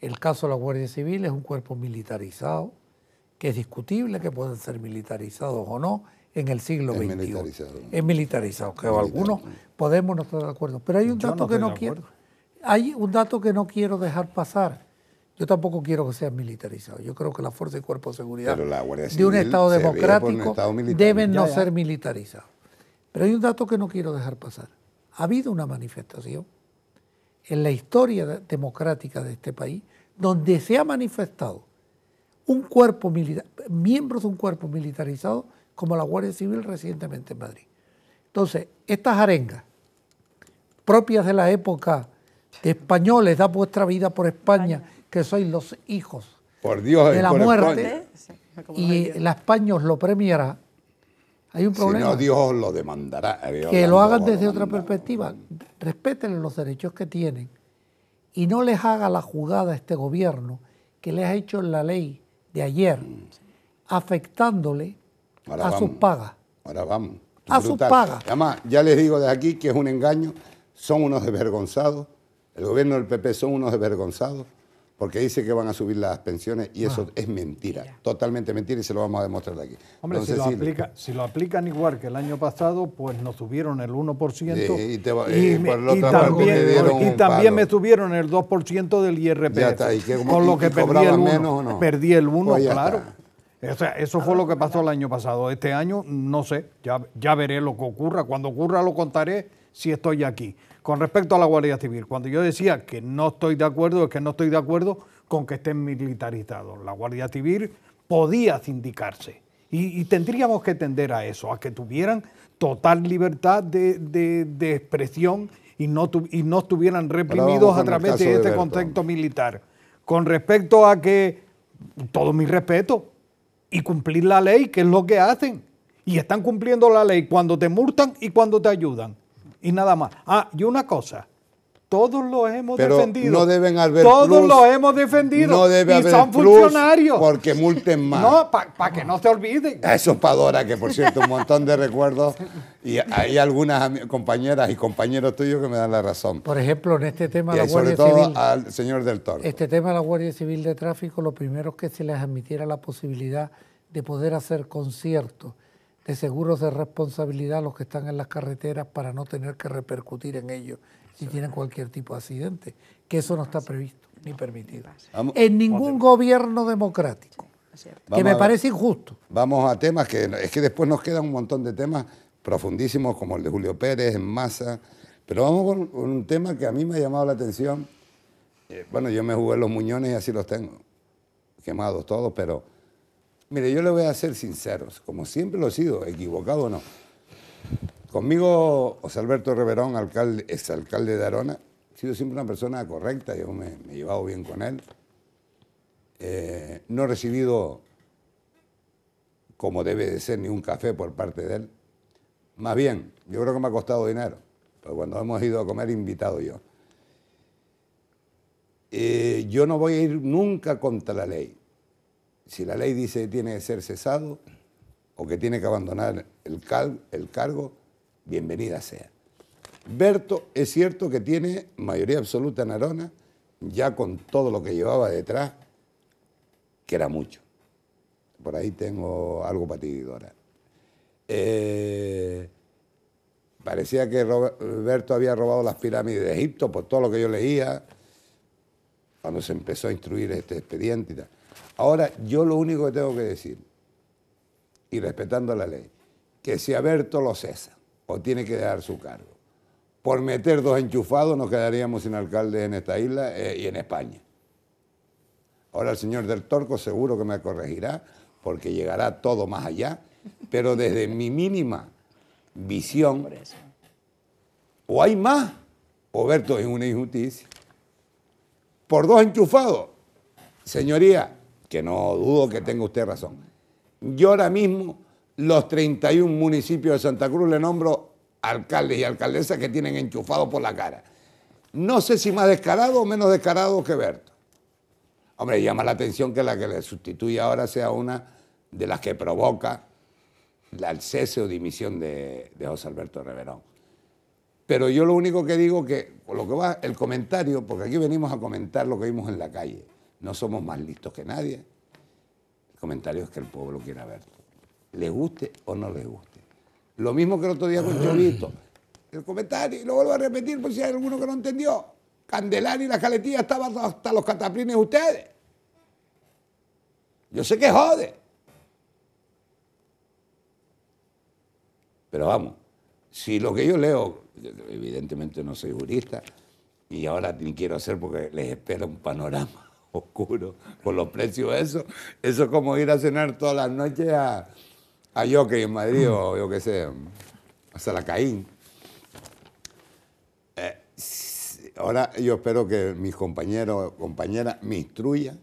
El caso de la Guardia Civil es un cuerpo militarizado, que es discutible que pueden ser militarizados o no en el siglo Es XXI. militarizado. Es militarizado, que algunos podemos no estar de acuerdo. Pero hay un Yo dato no que no quiero. Hay un dato que no quiero dejar pasar. Yo tampoco quiero que sean militarizados. Yo creo que la fuerza y cuerpo de seguridad de un Estado democrático Estado deben no Ya, ya. ser militarizados. Pero hay un dato que no quiero dejar pasar. Ha habido una manifestación en la historia de- democrática de este país donde se ha manifestado un cuerpo militar, miembros de un cuerpo militarizado como la Guardia Civil recientemente en Madrid. Entonces, estas arengas propias de la época de españoles, da vuestra vida por España, que sois los hijos Por Dios, de la por muerte, España. y la España os lo premiará, hay un Si problema. no, Dios lo demandará. Eh, que lo hagan lo desde otra perspectiva, respeten los derechos que tienen y no les haga la jugada a este gobierno que les ha hecho en la ley de ayer, afectándole Ahora a sus pagas. Ahora vamos. A sus pagas. Además, ya les digo de aquí que es un engaño, son unos desvergonzados, el gobierno del PP son unos desvergonzados, porque dice que van a subir las pensiones y Ah. eso es mentira, totalmente mentira y se lo vamos a demostrar de aquí. Hombre, si lo, Cecilio, aplica, si lo aplican igual que el año pasado, pues nos subieron el 1%. Sí, y te y por y otra también, dieron y me subieron el 2% del IRPF. Ya está, ¿y qué- cómo- con y- lo que y perdí el 1. menos o no? Perdí el 1, Pues claro. está. O sea, eso fue lo que pasó el año pasado. Este año, no sé, ya, ya veré lo que ocurra. Cuando ocurra lo contaré si estoy aquí. Con respecto a la Guardia Civil, cuando yo decía que no estoy de acuerdo, es que no estoy de acuerdo con que estén militarizados. La Guardia Civil podía sindicarse y, y tendríamos que tender a eso, a que tuvieran total libertad de, de- de expresión y no, tu- y no estuvieran reprimidos a través de de este Berto. concepto militar. Con respecto a que todo mi respeto y cumplir la ley, que es lo que hacen. Y están cumpliendo la ley cuando te multan y cuando te ayudan. Y nada más. Ah, y una cosa. Todos los hemos Pero defendido. no deben haber Todos plus, los hemos defendido. No debe y haber son plus funcionarios. porque multen más. No, para que no se olviden. Eso es para Dora, que por cierto, un montón de recuerdos. Y hay algunas compañeras y compañeros tuyos que me dan la razón. Por ejemplo, en este tema de la sobre Guardia todo Civil. al señor del Toro. Este tema de la Guardia Civil de Tráfico, lo primero es que se les admitiera la posibilidad de poder hacer conciertos de seguros de responsabilidad a los que están en las carreteras para no tener que repercutir en ellos si tienen cualquier tipo de accidente, que eso no está previsto ni permitido. Vamos- En ningún gobierno democrático, que me parece injusto. Vamos a temas que es que después nos quedan un montón de temas profundísimos como el de Julio Pérez en masa. Pero vamos con con un tema que a mí me ha llamado la atención. Eh, bueno, yo me jugué los muñones y así los tengo. Quemados todos, pero mire, yo le voy a ser sinceros, como siempre lo he sido, equivocado o no. Conmigo, José Alberto Reverón, alcalde, exalcalde de Arona, ha sido siempre una persona correcta, yo me, me he llevado bien con él. Eh, no he recibido como debe de ser ni un café por parte de él. Más bien, yo creo que me ha costado dinero, pero cuando hemos ido a comer invitado yo. Eh, yo no voy a ir nunca contra la ley. Si la ley dice que tiene que ser cesado o que tiene que abandonar el, cargo, bienvenida sea. Berto es cierto que tiene mayoría absoluta en Arona, ya con todo lo que llevaba detrás, que era mucho. Por ahí tengo algo para ti, Dora. Eh, parecía que Roberto había robado las pirámides de Egipto por todo lo que yo leía cuando se empezó a instruir este expediente y tal. Ahora, yo lo único que tengo que decir, y respetando la ley, que si Alberto lo cesa o tiene que dejar su cargo, por meter dos enchufados nos quedaríamos sin alcaldes en esta isla eh, y en España. Ahora el señor del Torco seguro que me corregirá, porque llegará todo más allá, pero desde mi mínima visión, o hay más, o Berto es una injusticia. Por dos enchufados, señoría, que no dudo que tenga usted razón. Yo ahora mismo, los 31 municipios de Santa Cruz le nombro alcaldes y alcaldesas que tienen enchufado por la cara. No sé si más descarado o menos descarado que Berto. Hombre, llama la atención que la que le sustituye ahora sea una de las que provoca el cese o dimisión de, de José Alberto Reverón. Pero yo lo único que digo que, lo que va, el comentario, porque aquí venimos a comentar lo que vimos en la calle, no somos más listos que nadie. El comentario es que el pueblo quiera verlo. Le guste o no le guste. Lo mismo que el otro día con Chovito. El comentario, y lo vuelvo a repetir por si hay alguno que no entendió. Candelaria y la caletilla estaban hasta los cataplines ustedes. Yo sé que jode. Pero vamos, si lo que yo leo, evidentemente no soy jurista, y ahora ni quiero hacer porque les espera un panorama oscuro por los precios eso, eso es como ir a cenar todas las noches a, a Jockey en Madrid o yo qué sé, a Salacaín. Eh, ahora yo espero que mis compañeros compañeras me instruyan,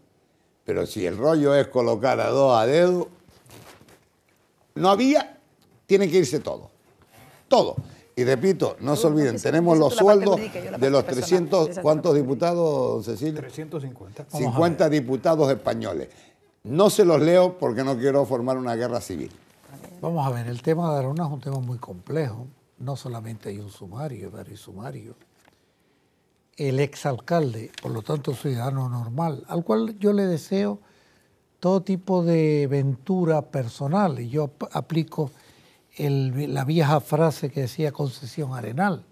pero si el rollo es colocar a dos a dedo, no había, tiene que irse todo. Todo. Y repito, no se olviden, tenemos los sueldos de los parte personal. 300, Esa es ¿cuántos diputados, Cecilia? 350. 50 diputados españoles. No se los leo porque no quiero formar una guerra civil. Vamos a ver, el tema de Arona es un tema muy complejo. No solamente hay un sumario, hay varios sumarios. El exalcalde, por lo tanto ciudadano normal, al cual yo le deseo todo tipo de ventura personal. Y yo ap- aplico el- la vieja frase que decía concesión arenal.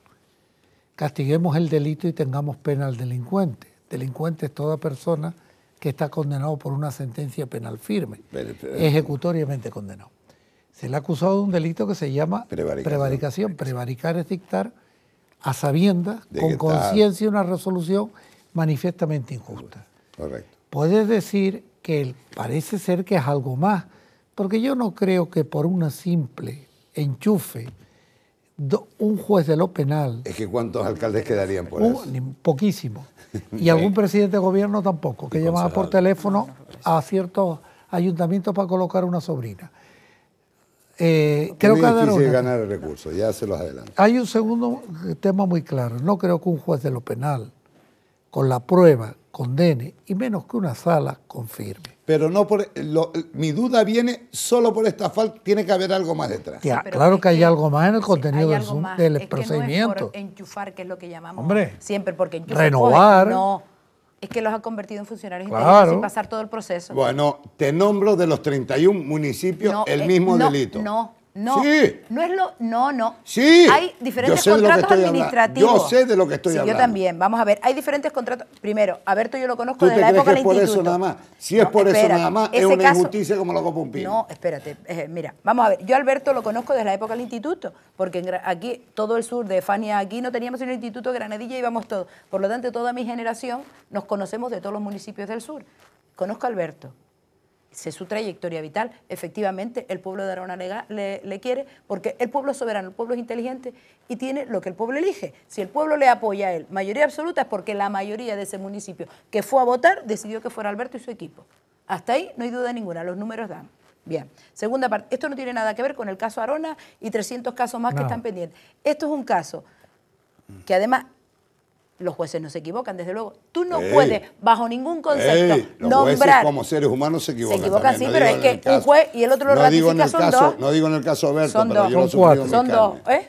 Castiguemos el delito y tengamos pena al delincuente. Delincuente es toda persona que está condenado por una sentencia penal firme, Pero- pero- ejecutoriamente condenado. Se le ha acusado de un delito que se llama Prevaricación. prevaricación. Prevaricar es dictar a sabiendas, con conciencia, una resolución manifiestamente injusta. Correcto. Puedes decir que parece ser que es algo más, porque yo no creo que por una simple enchufe do- un juez de lo penal, Es que cuántos alcaldes quedarían por un- eso. ni- poquísimo, [LAUGHS] y algún presidente de gobierno tampoco, que llamaba por teléfono a ciertos ayuntamientos para colocar una sobrina. Eh, creo que difícil ganar el recurso, ya se los adelanto. hay un segundo tema muy claro. No creo que un juez de lo penal, con la prueba, condene, y menos que una sala confirme. Pero no por lo- mi duda viene solo por esta falta, tiene que haber algo más detrás. Ya, claro que hay algo más en el contenido del, Es que procedimiento. No es por enchufar, que es lo que llamamos Hombre, siempre, porque enchufar. renovar. No, es que los ha convertido en funcionarios Claro. sin pasar todo el proceso. Bueno, te nombro de los 31 municipios No, el eh, mismo no, delito. No, no. Sí. No es lo. No, no. Sí. Hay diferentes contratos hablando. administrativos. Yo sé de lo que estoy Sí, hablando. Yo también. Vamos a ver. Hay diferentes contratos. Primero, a Berto yo lo conozco ¿Tú desde la época del es por eso instituto. nada más? Si es No, por eso nada más, es una caso- injusticia como lo copa. No, espérate. eh, mira, vamos a ver. Yo Alberto lo conozco desde la época del instituto, porque aquí, todo el sur de Fania, aquí no teníamos un instituto, Granadilla íbamos todos. Por lo tanto, toda mi generación nos conocemos de todos los municipios del sur. Conozco a Alberto. Sé su trayectoria vital. Efectivamente, el pueblo de Arona le, le- le quiere porque el pueblo es soberano, el pueblo es inteligente y tiene lo que el pueblo elige. Si el pueblo le apoya a él, mayoría absoluta, es porque la mayoría de ese municipio que fue a votar decidió que fuera Alberto y su equipo. Hasta ahí no hay duda ninguna, los números dan. Bien. Segunda parte, esto no tiene nada que ver con el caso Arona y 300 casos más que están pendientes. Esto es un caso que además los jueces no se equivocan, desde luego. Tú no Ey. puedes, bajo ningún concepto, Ey, los jueces nombrar. como seres humanos se Se equivocan. equivocan, también, sí, no pero digo es en el que un caso- juez y el otro lo no digo en ratifica, el son caso, dos. No digo en el caso Alberto, Son pero dos. yo lo Son cuatro. Son dos. ¿eh?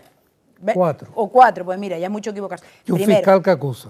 Cuatro. O cuatro, pues mira, ya es mucho equivocarse. Y un Primero, fiscal que acusa.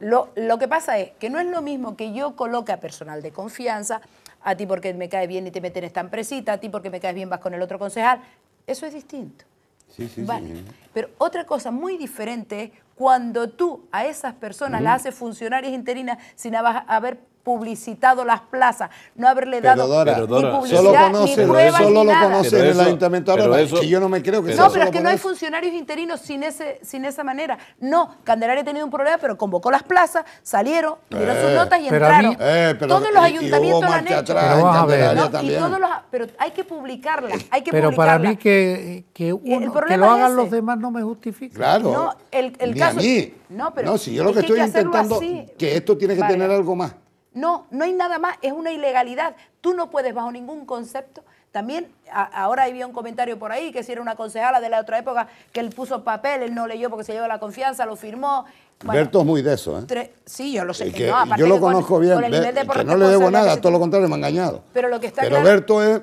lo, lo que pasa es que no es lo mismo que yo coloque a personal de confianza, a ti porque me cae bien y te meten en esta empresita, a ti porque me caes bien vas con el otro concejal. Eso es distinto. Sí, sí, Vale. sí. Pero otra cosa muy diferente es cuando tú a esas personas las haces funcionarias interinas sin haber publicitado las plazas, no haberle Pero dado Dora, ni solo publicidad, conoce, ni pruebas, solo ni lo nada. conoce Pero en el ayuntamiento Arona, eso- que yo no me creo que pero sea No, pero es que no hay eso. funcionarios interinos sin ese, sin esa manera. No, Candelaria ha tenido un problema, pero convocó las plazas, salieron, dieron sus Eh, notas y pero a mí- entraron. Eh, pero- todos los y- y ayuntamientos hubo lo han hecho. atrás Pero a ver. No, y todos los, pero hay que publicarla, hay que Pero para mí que, que, uno- que lo hagan ese. los demás no me justifica. Claro. No, el- el Ni caso- a mí. No, pero si yo lo que estoy que hacerlo intentando, así. que esto tiene que tener algo más. No, no hay nada más, es una ilegalidad. Tú no puedes bajo ningún concepto. También a- ahora había un comentario por ahí que si era una concejala de la otra época que él puso papel, él no leyó porque se llevó la confianza, lo firmó. Bueno, Berto es muy de eso, ¿eh? tre- sí, yo lo sé. Que no, yo lo con- conozco bien, con el Ber- nivel de que no le debo nada, todo lo contrario, me ha engañado. Pero lo que está Pero claro- Berto es,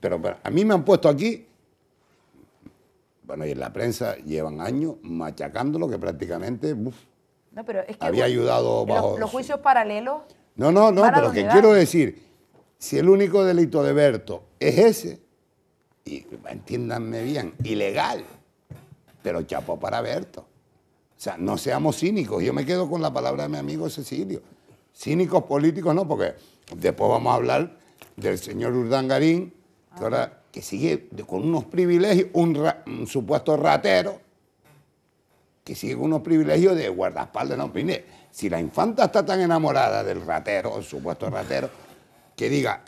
pero, pero a mí me han puesto aquí, bueno, y en la prensa llevan años machacándolo que prácticamente, uf, No, pero es que había ayudado los- bajo... Los, juicios paralelos. No, no, no, pero donde que quiero decir, si el único delito de Berto es ese, y entiéndanme bien, ilegal, pero chapo para Berto. O sea, no seamos cínicos. Yo me quedo con la palabra de mi amigo Cecilio. Cínicos políticos no, porque después vamos a hablar del señor Urdangarín, que ahora que sigue con unos privilegios, un, ra- un supuesto ratero, que sigue con unos privilegios de guardaespaldas. No, mire, si la infanta está tan enamorada del ratero, el supuesto ratero, que diga,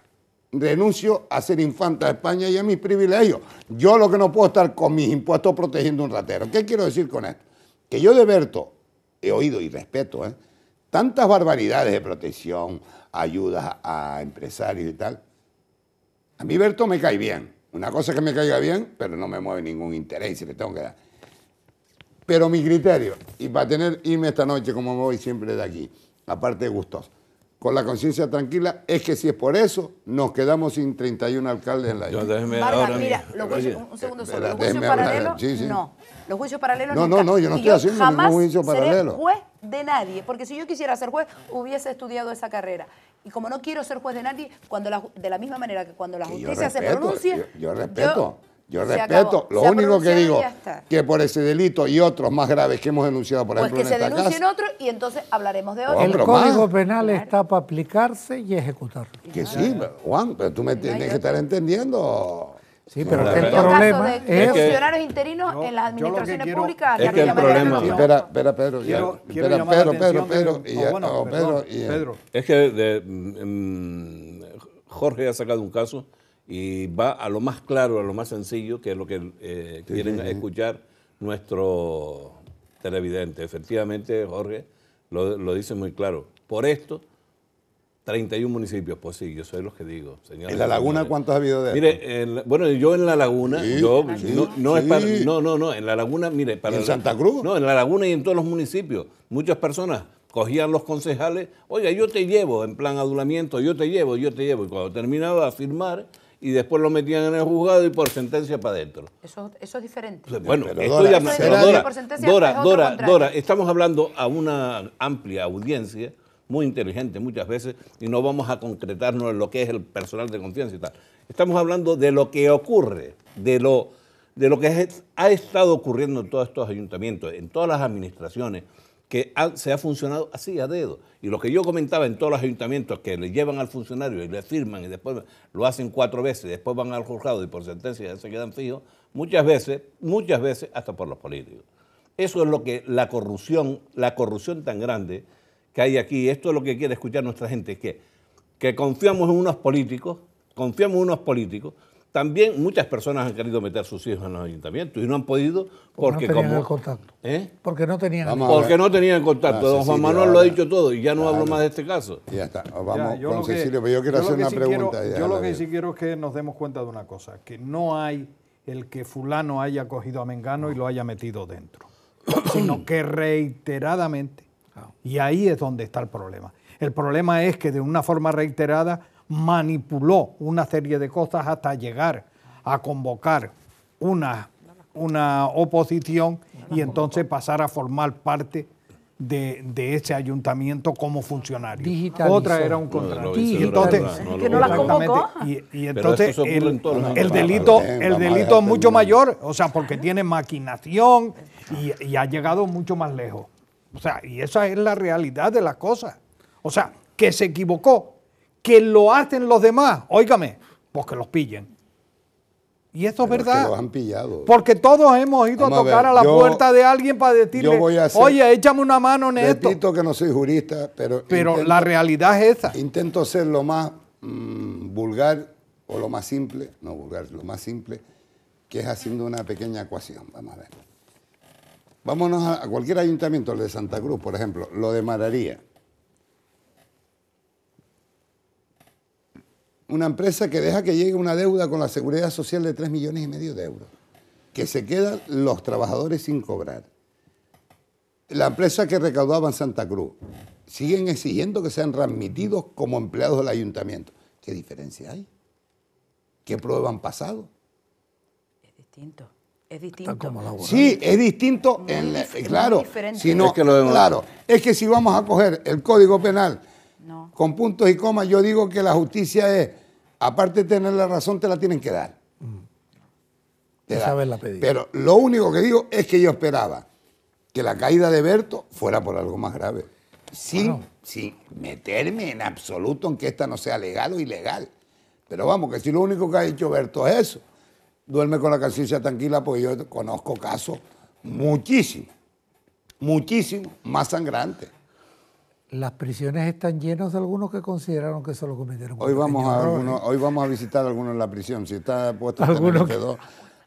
renuncio a ser infanta de España y a mis privilegios. Yo lo que no puedo estar con mis impuestos protegiendo un ratero. ¿Qué quiero decir con esto? Que yo de Berto he oído y respeto ¿eh? tantas barbaridades de protección, ayudas a empresarios y tal. A mí Berto me cae bien. Una cosa es que me caiga bien, pero no me mueve ningún interés y le tengo que dar. Pero mi criterio, y para tener, irme esta noche como me voy siempre de aquí, aparte de gustos, con la conciencia tranquila es que si es por eso, nos quedamos sin 31 alcaldes en la Yo isla. déjeme Vargas, mira, mi- los juicios, un, un segundo solo. espera, Los juicios paralelos, Sí, sí. no. Los juicios paralelos No, no, no, yo no estoy haciendo ningún jamás juicio seré paralelo. juez de nadie, porque si yo quisiera ser juez, hubiese estudiado esa carrera. Y como no quiero ser juez de nadie, cuando la de la misma manera que cuando la yo justicia se pronuncie, Yo, yo respeto. Yo, se respeto. acabó. Lo Se único que digo, que por ese delito y otros más graves que hemos denunciado, por Pues ejemplo, que en se esta denuncien casa, otro y entonces hablaremos de Oh, otro. El Código más. Penal Claro. está para aplicarse y ejecutarlo. que sí, Juan, pero tú me tienes que estar entendiendo. Sí, pero No, el caso problema de, es... funcionarios interinos Yo- en las yo que administraciones quiero- públicas, Es que el problema- Sí, que espera, espera, Pedro. ya, Quiero, quiero espera, Pedro, Pedro, Pedro, oh, bueno, oh, perdón, Pedro, y ya. Pedro, Es que de- mm, Jorge ha sacado un caso y va a lo más claro, a lo más sencillo, que es lo que eh, quieren escuchar nuestros televidentes. Efectivamente, Jorge lo, lo dice muy claro. Por esto, 31 municipios. Pues sí, yo soy los que digo. señoras ¿En la laguna señores. cuántos ha habido de Mire, en bueno, yo en la laguna, yo no, no es para, no, no, no, en la laguna, mire, para en Santa Cruz? No, en la laguna y en todos los municipios. Muchas personas cogían los concejales, oiga, yo te llevo, en plan adulamiento, yo te llevo, yo te llevo. Y cuando terminaba a firmar, y después lo metían en el juzgado y por sentencia para adentro. Eso, eso es diferente. Bueno, Pero estoy Dora, hablando- pero Dora, por sentencia Dora, Dora. Dora, estamos hablando a una amplia audiencia, muy inteligente muchas veces, y no vamos a concretarnos en lo que es el personal de confianza y tal. Estamos hablando de lo que ocurre, de lo, de lo que es- ha estado ocurriendo en todos estos ayuntamientos, en todas las administraciones, que se ha funcionado así a dedo. Y lo que yo comentaba en todos los ayuntamientos que le llevan al funcionario y le firman y después lo hacen cuatro veces, y después van al juzgado y por sentencia ya se quedan fijos, muchas veces, muchas veces hasta por los políticos. Eso es lo que la corrupción, la corrupción tan grande que hay aquí, esto es lo que quiere escuchar nuestra gente, que, que confiamos en unos políticos, confiamos en unos políticos. También muchas personas han querido meter sus hijos en los ayuntamientos y no han podido porque no tenían como... el contacto. ¿Eh? Porque no tenían Vamos Porque no tenían contacto. Ah, Don Juan Manuel lo ha dicho todo y ya no hablo más de este caso. Ya está. Ya, Vamos yo con Cecilio, pero yo quiero yo hacer una sí pregunta. quiero- ya yo lo que sí quiero es que nos demos cuenta de una cosa, que no hay el que fulano haya cogido a Mengano y lo haya metido dentro, [COUGHS] sino que reiteradamente, y ahí es donde está el problema. El problema es que de una forma reiterada manipuló una serie de cosas hasta llegar a convocar una, una oposición y entonces pasar a formar parte de, de ese ayuntamiento como funcionario. Digitalizó. Otra era un contrato. Y entonces, no lo que no la hizo. convocó. Exactamente. Y, entonces el, delito, el delito es mucho mayor, o sea, porque tiene maquinación y, y ha llegado mucho más lejos. O sea, y esa es la realidad de las cosas. O sea, que se equivocó, que lo hacen los demás, óigame, pues que los pillen. Y esto Pero es es que verdad. los han pillado. Porque todos hemos ido Vamos a a tocar ver, a, la yo- puerta de alguien para decirle, yo voy a hacer- oye, échame una mano en esto. Repito que no soy jurista, pero, Pero intento, la realidad es esa. intento ser lo más mm, vulgar o lo más simple, no vulgar, lo más simple, que es haciendo una pequeña ecuación. Vamos a ver. Vámonos a, a cualquier ayuntamiento, el de Santa Cruz, por ejemplo, lo de Mararía. Una empresa que deja que llegue una deuda con la seguridad social de 3 millones y medio de euros, que se quedan los trabajadores sin cobrar. La empresa que recaudaba en Santa Cruz siguen exigiendo que sean readmitidos como empleados del ayuntamiento. ¿Qué diferencia hay? ¿Qué prueba han pasado? Es distinto. Es distinto. Sí, es distinto, Muy en la- claro. diferente. Si no, Es que lo claro, es que si vamos a coger el Código Penal No. con puntos y comas, yo digo que la justicia es, aparte de tener la razón, te la tienen que dar. Te saberla pedir. Pero lo único que digo es que yo esperaba que la caída de Berto fuera por algo más grave. Sin, Bueno. sin meterme en absoluto en que esta no sea legal o ilegal. Pero vamos, que si lo único que ha hecho Berto es eso, duerme con la conciencia tranquila porque yo conozco casos muchísimos, muchísimos más sangrantes. Las prisiones están llenas de algunos que consideraron que se lo cometieron. Hoy un vamos, a hoy vamos a visitar a algunos en la prisión. Si está puesto Algunos dos,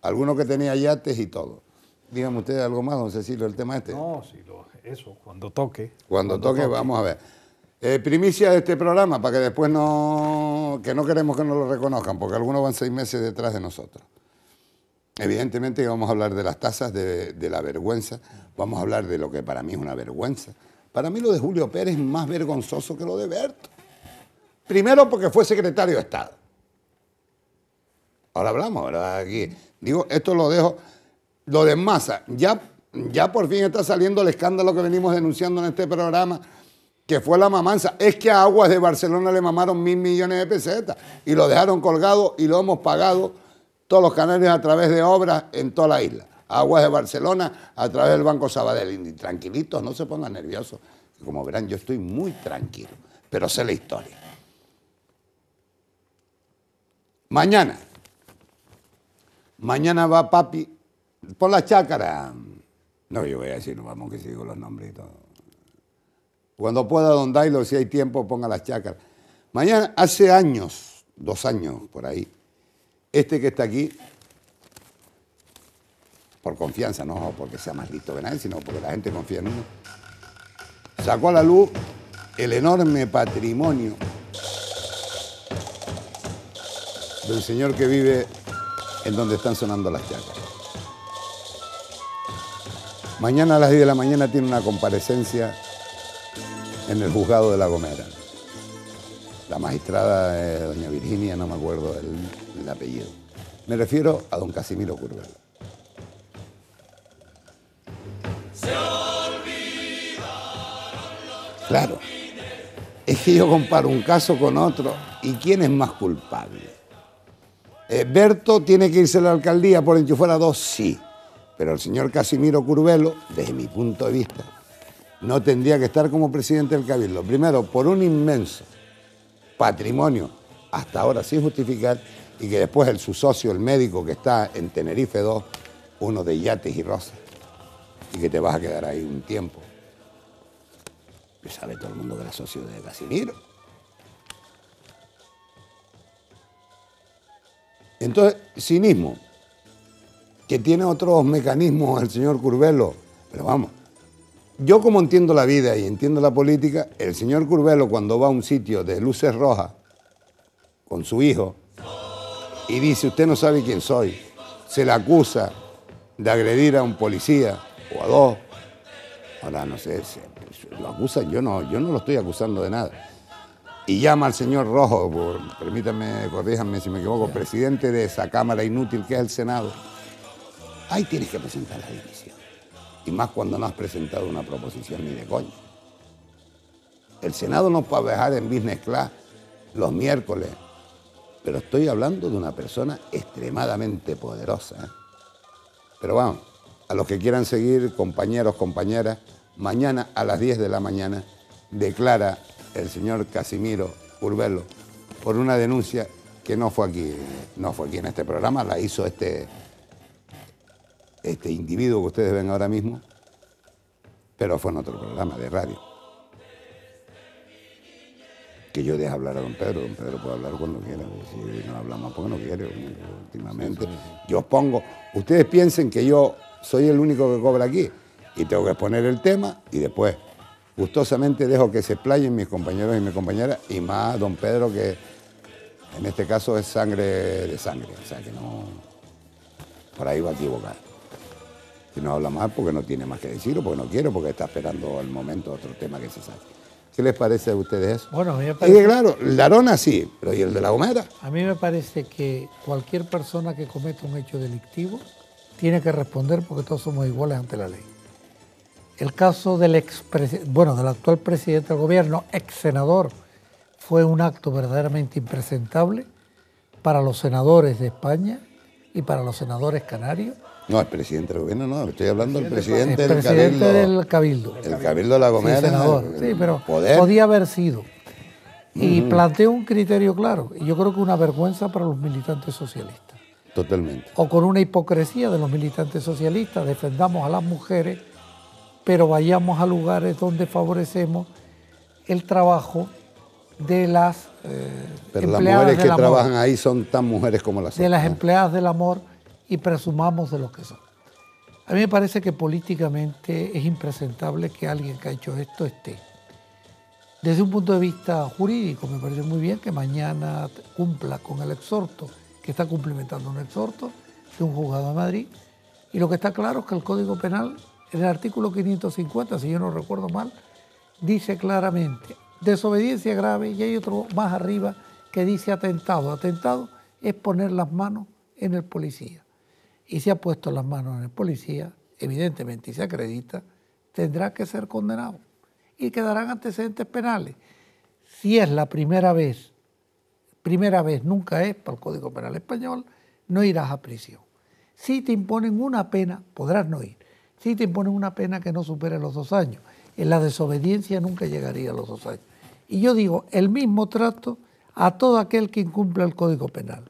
algunos que tenía yates y todo. Dígame usted algo más, don Cecilio, el tema este. No, sí, lo- eso, cuando toque. Cuando toque, vamos a ver. Eh, primicia de este programa, para que después no, que no queremos que nos lo reconozcan, porque algunos van seis meses detrás de nosotros. Evidentemente que vamos a hablar de las tasas de, de la vergüenza, vamos a hablar de lo que para mí es una vergüenza. Para mí lo de Julio Pérez es más vergonzoso que lo de Berto. Primero porque fue secretario de Estado. Ahora hablamos, ¿verdad? Aquí. Digo, esto lo dejo. Lo de masa, ya, ya por fin está saliendo el escándalo que venimos denunciando en este programa, que fue la mamanza. Es que a Aguas de Barcelona le mamaron mil millones de pesetas y lo dejaron colgado y lo hemos pagado todos los canarios a través de obras en toda la isla. Aguas de Barcelona a través del Banco Sabadell. Tranquilitos, no se pongan nerviosos. Como verán, yo estoy muy tranquilo, pero sé la historia. Mañana. Mañana va papi por la chácara. No, yo voy a decir, vamos que sigo los nombres y todo. Cuando pueda, don Dailo, si hay tiempo, ponga las chácaras. Mañana, hace años, dos años por ahí, este que está aquí, por confianza, no porque sea más listo que nadie, sino porque la gente confía en uno, sacó a la luz el enorme patrimonio del señor que vive en donde están sonando las chácaras. Mañana a las 10 de la mañana tiene una comparecencia en el juzgado de La Gomera. La magistrada es doña Virginia, no me acuerdo el, el apellido. Me refiero a don Casimiro Curvelo. Claro, es que yo comparo un caso con otro y quién es más culpable. Eh, Berto tiene que irse a la alcaldía por enchufar a dos, sí. Pero el señor Casimiro Curvelo, desde mi punto de vista, no tendría que estar como presidente del Cabildo. Primero, por un inmenso patrimonio, hasta ahora sin justificar, y que después el, su socio, el médico que está en Tenerife 2, uno de yates y rosas, y que te vas a quedar ahí un tiempo. Que sabe todo el mundo que era socio de Casimiro. Entonces, cinismo, que tiene otros mecanismos el señor Curvelo, pero vamos, yo como entiendo la vida y entiendo la política, el señor Curvelo cuando va a un sitio de luces rojas con su hijo y dice, usted no sabe quién soy, se le acusa de agredir a un policía o a dos, ahora no sé, lo acusan, yo no, yo no lo estoy acusando de nada. Y llama al señor Rojo, por- permítanme, corríjanme si me equivoco, presidente de esa Cámara inútil que es el Senado. Ahí tienes que presentar la dimisión. Y más cuando no has presentado una proposición ni de coño. El Senado no puede dejar en business class los miércoles. Pero estoy hablando de una persona extremadamente poderosa. ¿eh? Pero vamos, a los que quieran seguir, compañeros, compañeras, mañana a las 10 de la mañana declara el señor Casimiro Urbelo por una denuncia que no fue aquí, no fue aquí en este programa, la hizo este, este individuo que ustedes ven ahora mismo, pero fue en otro programa de radio. Que yo deje hablar a don Pedro, don Pedro puede hablar cuando quiera, si no hablamos porque no quiere últimamente. Yo pongo, ustedes piensen que yo soy el único que cobra aquí y tengo que exponer el tema y después gustosamente dejo que se explayen mis compañeros y mis compañeras y más don Pedro que en este caso es sangre de sangre, o sea que no, por ahí va a equivocar. Si no habla más porque no tiene más que decir o porque no quiere, porque está esperando el momento otro tema que se saque. ¿Qué les parece a ustedes eso? Bueno, a mí me parece- que claro, la Arona sí, pero ¿y el de la Gomera? A mí me parece que cualquier persona que cometa un hecho delictivo tiene que responder porque todos somos iguales ante la ley. El caso del ex bueno, del actual presidente del gobierno, ex senador, fue un acto verdaderamente impresentable para los senadores de España y para los senadores canarios. No, el presidente del gobierno no, estoy hablando del El presidente del presidente Cabildo. del Cabildo. El Cabildo de la Sí, Gomera. senador. el- Sí, el pero poder. podía haber sido. Y planteó un criterio claro. Y yo creo que una vergüenza para los militantes socialistas. Totalmente. O con una hipocresía de los militantes socialistas, defendamos a las mujeres, pero vayamos a lugares donde favorecemos el trabajo de las eh, Pero las mujeres que amor, trabajan ahí son tan mujeres como las de las empleadas del amor y presumamos de lo que son. A mí me parece que políticamente es impresentable que alguien que ha hecho esto esté. Desde un punto de vista jurídico, me parece muy bien que mañana cumpla con el exhorto, que está cumplimentando un exhorto de un juzgado de Madrid. Y lo que está claro es que el Código Penal, en el artículo 550, si yo no recuerdo mal, dice claramente, desobediencia grave y hay otro más arriba que dice atentado. Atentado es poner las manos en el policía. Y si ha puesto las manos en el policía, evidentemente, y se acredita, tendrá que ser condenado. Y quedarán antecedentes penales. Si es la primera vez, primera vez nunca es para el Código Penal Español, no irás a prisión. Si te imponen una pena, podrás no ir. Si te imponen una pena que no supere los dos años. En la desobediencia nunca llegaría a los dos años. Y yo digo, el mismo trato a todo aquel que incumple el Código Penal.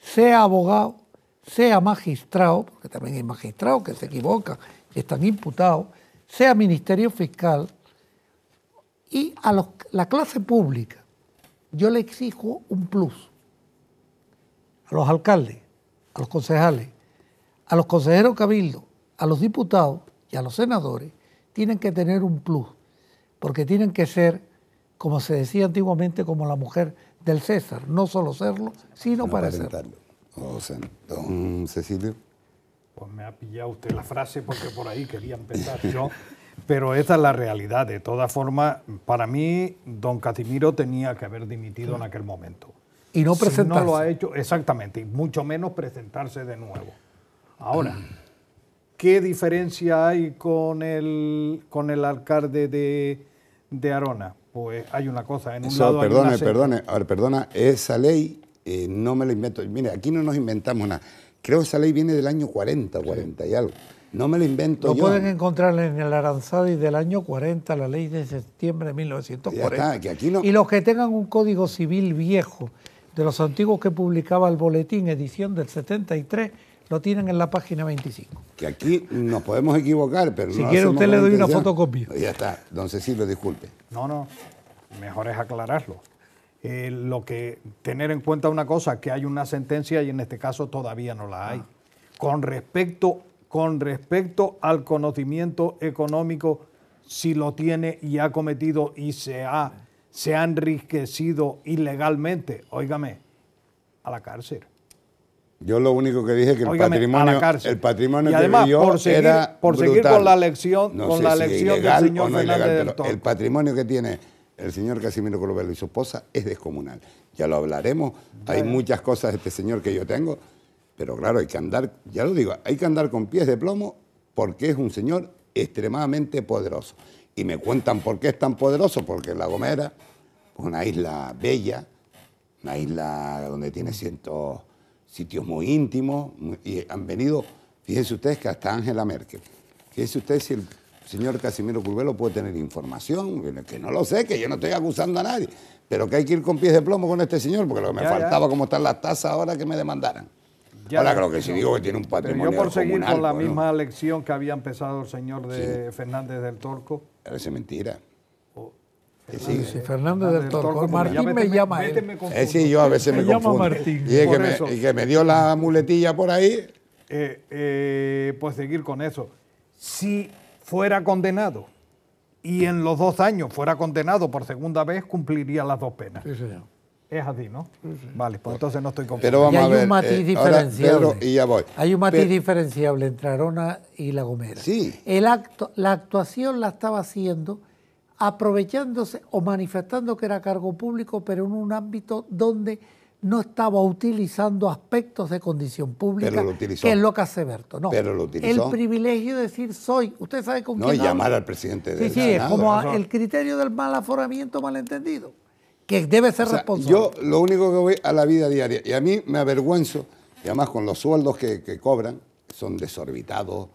Sea abogado, sea magistrado, porque también hay magistrados que se equivocan y están imputados, sea ministerio fiscal, y a la clase pública yo le exijo un plus. A los alcaldes, a los concejales, a los consejeros cabildo, a los diputados y a los senadores, tienen que tener un plus, porque tienen que ser, como se decía antiguamente, como la mujer del César, no solo serlo, sino No parecerlo. aparentarlo. O sea, don Cecilio. Pues me ha pillado usted la frase porque por ahí quería empezar yo. [LAUGHS] Pero esta es la realidad. De todas formas, para mí, don Casimiro tenía que haber dimitido en aquel momento. Y no Si no lo presentarse. ha hecho, exactamente, y mucho menos presentarse de nuevo. Ahora, ¿qué diferencia hay con el, con el alcalde de, de Arona? Pues hay una cosa, en un Eso, lado hay perdone, una serie- perdone, a ver, perdona, esa ley eh, no me la invento. Mire, aquí no nos inventamos nada. Creo que esa ley viene del año 40, 40 y algo. No me la invento Lo yo. pueden encontrar en el Aranzadi del año 40, la ley de septiembre de 1940. Ya está, que aquí no- Y los que tengan un código civil viejo, de los antiguos que publicaba el boletín, edición del 73, lo tienen en la página 25. Que aquí nos podemos equivocar, pero Si no quiere, usted le doy una fotocopia. Ya está, don Cecilio, disculpe. No, no, mejor es aclararlo. Eh, lo que tener en cuenta una cosa, que hay una sentencia y en este caso todavía no la hay. Con respecto, con respecto al conocimiento económico, si lo tiene y ha cometido y se ha, se ha enriquecido ilegalmente, óigame, a la cárcel. Yo lo único que dije que el Óigame, patrimonio, el patrimonio Y que además, vivió por seguir- era por seguir brutal. con la lección- No con la si lección del señor no Fernández ilegal, del Toro. El patrimonio que tiene el señor Casimiro Corbelo y su esposa es descomunal. Ya lo hablaremos. Hay muchas cosas de este señor que yo tengo, pero claro, hay que andar, ya lo digo, hay que andar con pies de plomo porque es un señor extremadamente poderoso. Y me cuentan por qué es tan poderoso, porque La Gomera, una isla bella, una isla donde tiene cientos sitios muy íntimos y han venido, fíjense ustedes que hasta Angela Merkel. Fíjense ustedes si el señor Casimiro Curvelo puede tener información, que no- lo sé, que yo no estoy acusando a nadie, pero que hay que ir con pies de plomo con este señor, porque lo que me Ya, ya. faltaba como están las tasas ahora que me demandaran. Ya, ahora que si digo que tiene un Pero patrimonio yo por seguir con la bueno, misma lección que había empezado el señor de Fernández del Torco, Parece mentira. Oh, Que sí. Dice Fernández del Torco. porque Martín me vete- llama él. me Eh, sí, yo a veces me, Me llama confundo. Martín. Y, es que me, y que me dio la muletilla por ahí. Eh, eh, pues seguir con eso. Si fuera condenado y en los dos años fuera condenado por segunda vez, cumpliría las dos penas. Sí, señor. Es así, ¿no? Vale, pues entonces no estoy Pero confundido. vamos y hay a ver. un matiz eh, ahora, diferenciable. Pedro, y ya voy. Hay un matiz Pe- diferenciable entre Arona y La Gomera. Sí. El acto, la actuación la estaba haciendo aprovechándose o manifestando que era cargo público, pero en un ámbito donde no estaba utilizando aspectos de condición pública, Pero lo utilizó. que es lo que hace Berto. No, Pero lo utilizó. El privilegio de decir soy, usted sabe con No, quién y habla? llamar al presidente Sí, del sí, es como el criterio del mal aforamiento malentendido, que debe ser O sea, responsable. yo lo único que voy a la vida diaria, y a mí me avergüenzo, y además con los sueldos que, que cobran, son desorbitados,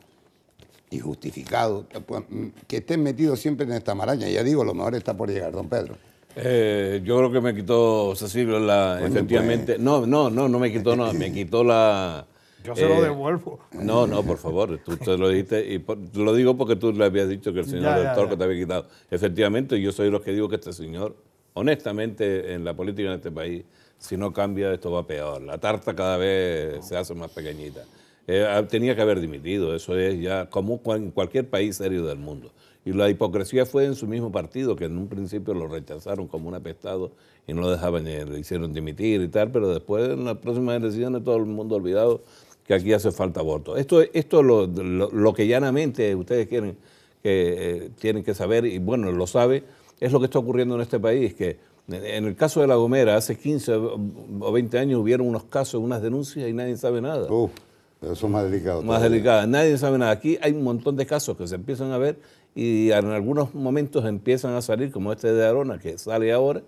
injustificados, pues, mm, que estén metidos siempre en esta maraña. Ya digo, lo mejor está por llegar, don Pedro. Eh, yo creo que me quitó Cecilio la, Coño, efectivamente. No, no, no, no me quitó, no, me quitó la. Yo se lo eh, devuelvo. No, no, por favor, tú te lo dijiste y por- te lo digo porque tú le habías dicho que el señor Ya, Torco ya. te había quitado. Efectivamente, yo soy los que digo que este señor, honestamente, en la política en este país, si no cambia, esto va peor. La tarta cada vez se hace más pequeñita. Eh, ah, tenía que haber dimitido, eso es ya como en cualquier país serio del mundo. Y la hipocresía fue en su mismo partido, que en un principio lo rechazaron como un apestado y no lo dejaban, eh, le hicieron dimitir y tal, pero después en las próximas elecciones todo el mundo ha olvidado que aquí hace falta voto. Esto, esto es lo, lo- lo que llanamente ustedes quieren que eh, tienen que saber, y bueno, lo sabe, es lo que está ocurriendo en este país, que en el caso de La Gomera, hace 15 o 20 años hubieron unos casos, unas denuncias y nadie sabe nada. Pero eso es más delicado. Más todavía. delicada. Nadie sabe nada. Aquí hay un montón de casos que se empiezan a ver y en algunos momentos empiezan a salir, como este de Arona, que sale ahora,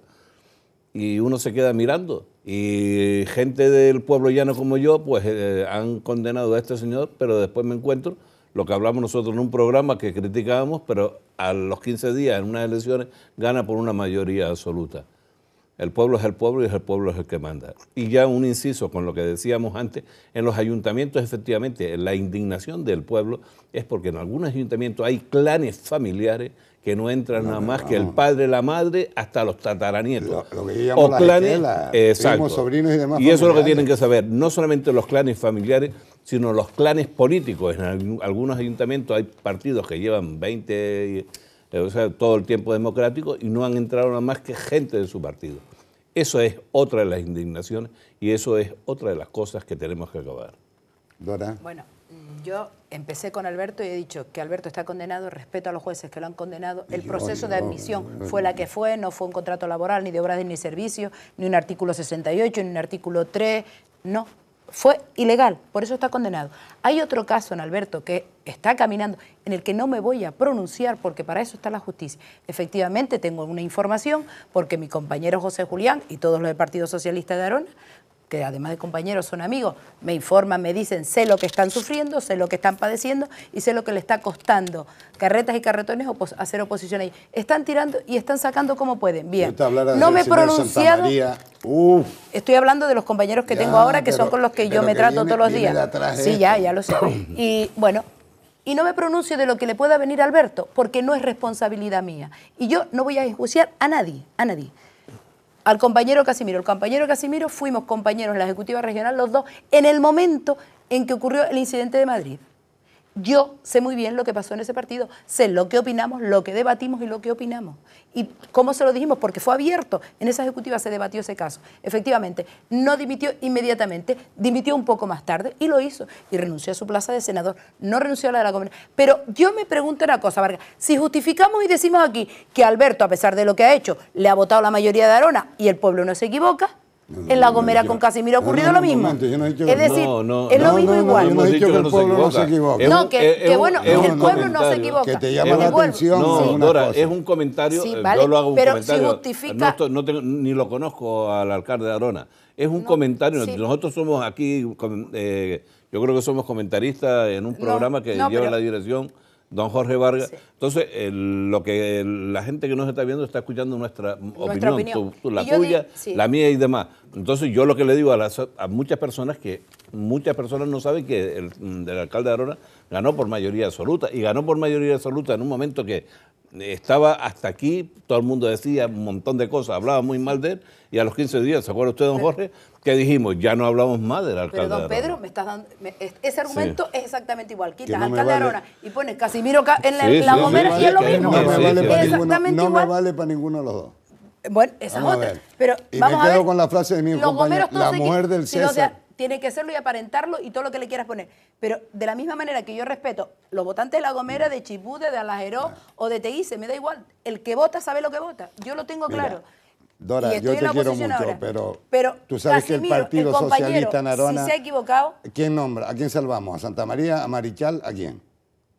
y uno se queda mirando. Y gente del pueblo llano como yo, pues eh, han condenado a este señor, pero después me encuentro lo que hablamos nosotros en un programa que criticábamos, pero a los 15 días en unas elecciones gana por una mayoría absoluta. El pueblo es el pueblo y es el pueblo es el que manda. Y ya un inciso con lo que decíamos antes, en los ayuntamientos efectivamente la indignación del pueblo es porque en algunos ayuntamientos hay clanes familiares que no entran nada más que el padre, la madre, hasta los tataranietos. Lo- lo que yo llamo las esquelas, exacto. primos, sobrinos y demás Y eso es lo que tienen que saber, no solamente los clanes familiares, sino los clanes políticos. En algunos ayuntamientos hay partidos que llevan 20, eh, o sea, todo el tiempo democrático y no han entrado nada más que gente de su partido. Eso es otra de las indignaciones y eso es otra de las cosas que tenemos que acabar. Dora. Bueno, yo empecé con Alberto y he dicho que Alberto está condenado, respeto a los jueces que lo han condenado. El Yo, proceso de yo, admisión yo, fue la que fue, no fue un contrato laboral, ni de obras ni servicios, ni un artículo 68, ni un artículo 3, no. Fue ilegal, por eso está condenado. Hay otro caso en Alberto que está caminando, en el que no me voy a pronunciar porque para eso está la justicia. Efectivamente, tengo una información porque mi compañero José Julián y todos los del Partido Socialista de Arona que además de compañeros son amigos, me informan, me dicen, sé lo que están sufriendo, sé lo que están padeciendo y sé lo que le está costando carretas y carretones opos- hacer oposición ahí. Están tirando y están sacando como pueden. Bien, no me he pronunciado. Uf, estoy hablando de los compañeros que Ya, tengo ahora, que pero- son con los que yo me que trato viene- todos los días. sí, esto. ya, ya lo sé. Y bueno, y no me pronuncio de lo que le pueda venir a Alberto, porque no es responsabilidad mía. Y yo no voy a enjuiciar a nadie, a nadie al compañero Casimiro. El compañero Casimiro fuimos compañeros en la Ejecutiva Regional los dos en el momento en que ocurrió el incidente de Madrid. Yo sé muy bien lo que pasó en ese partido, sé lo que opinamos, lo que debatimos y lo que opinamos. ¿Y cómo se lo dijimos? Porque fue abierto. En esa ejecutiva se debatió ese caso. Efectivamente, no dimitió inmediatamente, dimitió un poco más tarde y lo hizo. Y renunció a su plaza de senador, no renunció a la de la comunidad. Pero yo me pregunto una cosa, Vargas. Si justificamos y decimos aquí que Alberto, a pesar de lo que ha hecho, le ha votado la mayoría de Arona y el pueblo no se equivoca, en la no, Gomera con Casimiro ha ocurrido no, lo mismo. momento, yo no he dicho que- es decir, No, no, es lo no, mismo no, no, igual. yo no he dicho que el pueblo no se equivoque. No, un- que- es que un- bueno, es que un el pueblo no se comentario. equivoca. Que te llama la atención No, Dora, cosa. es un comentario, Sí, eh, vale, yo lo hago un pero si comentario. justifica- No estoy- no tengo- ni lo conozco al alcalde de Arona. Es un No, comentario. sí. Nosotros somos aquí, eh, yo creo que somos comentaristas en un No, programa que no, lleva pero- la dirección don Jorge Vargas. Sí. Entonces, lo que la gente que nos está viendo está escuchando nuestra, opinión, la di- tuya, sí. la mía y demás. Entonces, yo lo que le digo a, las- a muchas personas que muchas personas no saben que el, el alcalde de Arona ganó por mayoría absoluta y ganó por mayoría absoluta en un momento que estaba hasta aquí, todo el mundo decía un montón de cosas, hablaba muy mal de él y a los 15 días, ¿se acuerda usted, don Jorge? Que dijimos, ya no hablamos más del alcalde Pero don. Pedro, me estás dando. me- es- ese argumento es exactamente igual. Quitas no me alcalde de vale. Arona y pones Casimiro Ca- en la, Sí, la sí, Gomera sí, y es lo mismo. No me Sí, vale para ninguno, exactamente no me vale para ninguno de los dos. Bueno, esa Vamos es a otra. ver. Pero Y me vamos a quedo ver. con la frase de mi Los compañero, la mujer del César. Tiene que serlo y aparentarlo y todo lo que le quieras poner. Pero de la misma manera que yo respeto los votantes de La Gomera, de Chipute, de Alajeró o de Teguise, me da igual. El que vota sabe lo que vota. Yo lo tengo Mira, claro. Dora, yo te quiero mucho, ahora. pero, Pero tú sabes que el Partido Socialista en Arona... Si se ha equivocado, ¿Quién nombra? ¿A quién salvamos? ¿A Santa María? ¿A Marichal? ¿A quién?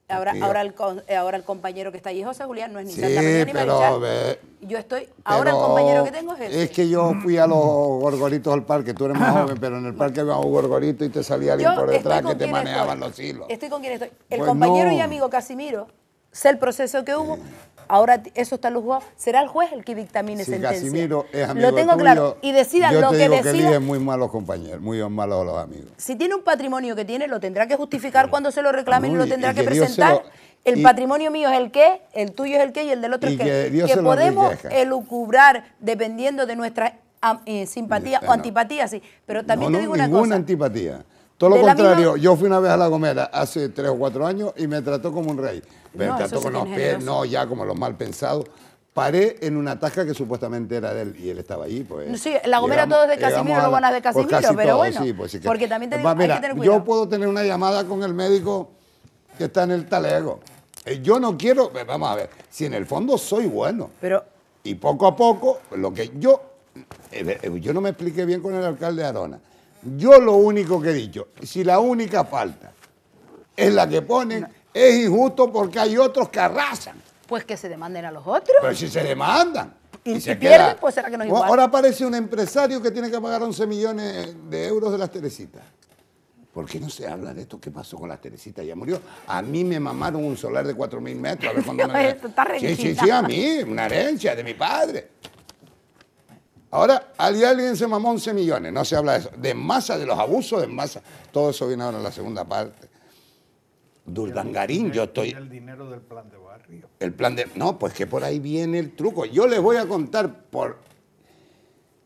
Ahora, ahora, el, eh, ahora el compañero que está allí, José Julián, no es ni Sí, Santa María ni pero, Marichal. ve, Yo estoy, ahora el compañero que tengo es ese. Es que yo fui a los gorgoritos al parque, tú eres más [LAUGHS] joven, pero en el parque había un gorgorito y te salía alguien Yo por detrás que te estoy. los hilos. Estoy con quien estoy. El Pues compañero y amigo Casimiro, sé el proceso que hubo, ahora eso está en los será el juez el que dictamine Si sentencia. Casimiro es amigo Lo tengo tuyo, claro. Y decida yo lo te que digo que decida. eligen muy malos compañeros, muy malos los amigos. Si tiene un patrimonio que tiene, lo tendrá que justificar cuando se lo reclamen y No, lo tendrá y que que presentar. lo- el y- patrimonio mío es el qué, el tuyo es el qué y el del otro es qué. que podemos elucubrar dependiendo de nuestra eh, simpatía o No. antipatía, sí. Pero también no, te no, digo una ninguna cosa. antipatía. Todo lo contrario, misma- yo fui una vez a La Gomera hace tres o cuatro años y me trató como un rey. Me No, trató con los pies, generoso. no, ya como los mal pensados. Paré en una tasca que supuestamente era de él y él estaba allí. Pues, Sí, La Gomera todo es de Casimiro, a luego la- nada de pues Casimiro, casi pero todo, bueno, sí, pues sí que- porque también te digo, hay que mira, tener cuidado. Yo puedo tener una llamada con el médico que está en el talego. Eh, Yo no quiero, eh, vamos a ver, si en el fondo soy bueno. Pero Y poco a poco, lo que yo, eh, yo no me expliqué bien con el alcalde de Arona. Yo lo único que he dicho, si la única falta es la que ponen, es injusto porque hay otros que arrasan. Pues que se demanden a los otros. Pero si se demandan. Y se si pierden, pues será que no igual. Ahora aparece un empresario que tiene que pagar 11 millones de euros de las Teresitas. ¿Por qué no se habla de esto? ¿Qué pasó con las Teresitas? Ya murió. A mí me mamaron un solar de 4.000 metros. A ver cuándo [LAUGHS] me... Esto está sí, sí, sí, a mí, una herencia de mi padre. Ahora, alguien se mamó 11 millones, no se habla de eso. De masa, de los abusos de masa. Todo eso viene ahora en la segunda parte. Durdangarín, yo estoy... El dinero del plan de barrio. El plan de... No, pues que por ahí viene el truco. Yo les voy a contar por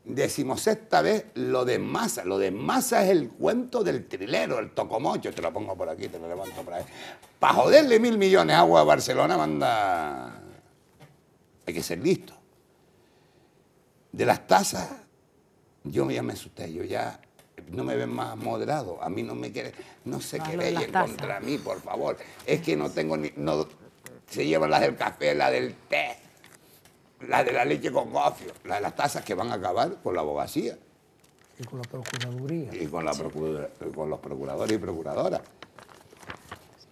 decimosexta vez lo de masa. Lo de masa es el cuento del trilero, el tocomocho. Te lo pongo por aquí, te lo levanto por ahí. Para joderle mil millones agua a Barcelona, manda... Hay que ser listo. De las tasas, yo ya me asusté. Yo ya no me ven más moderado. A mí no me quiere... No sé No, las contra mí, por favor. Es que no tengo ni... No, se llevan las del café, la del té, la de la leche con gofio, la de las tazas que van a acabar con la abogacía Y con la Procuraduría. y con, la procura- con los procuradores y procuradoras.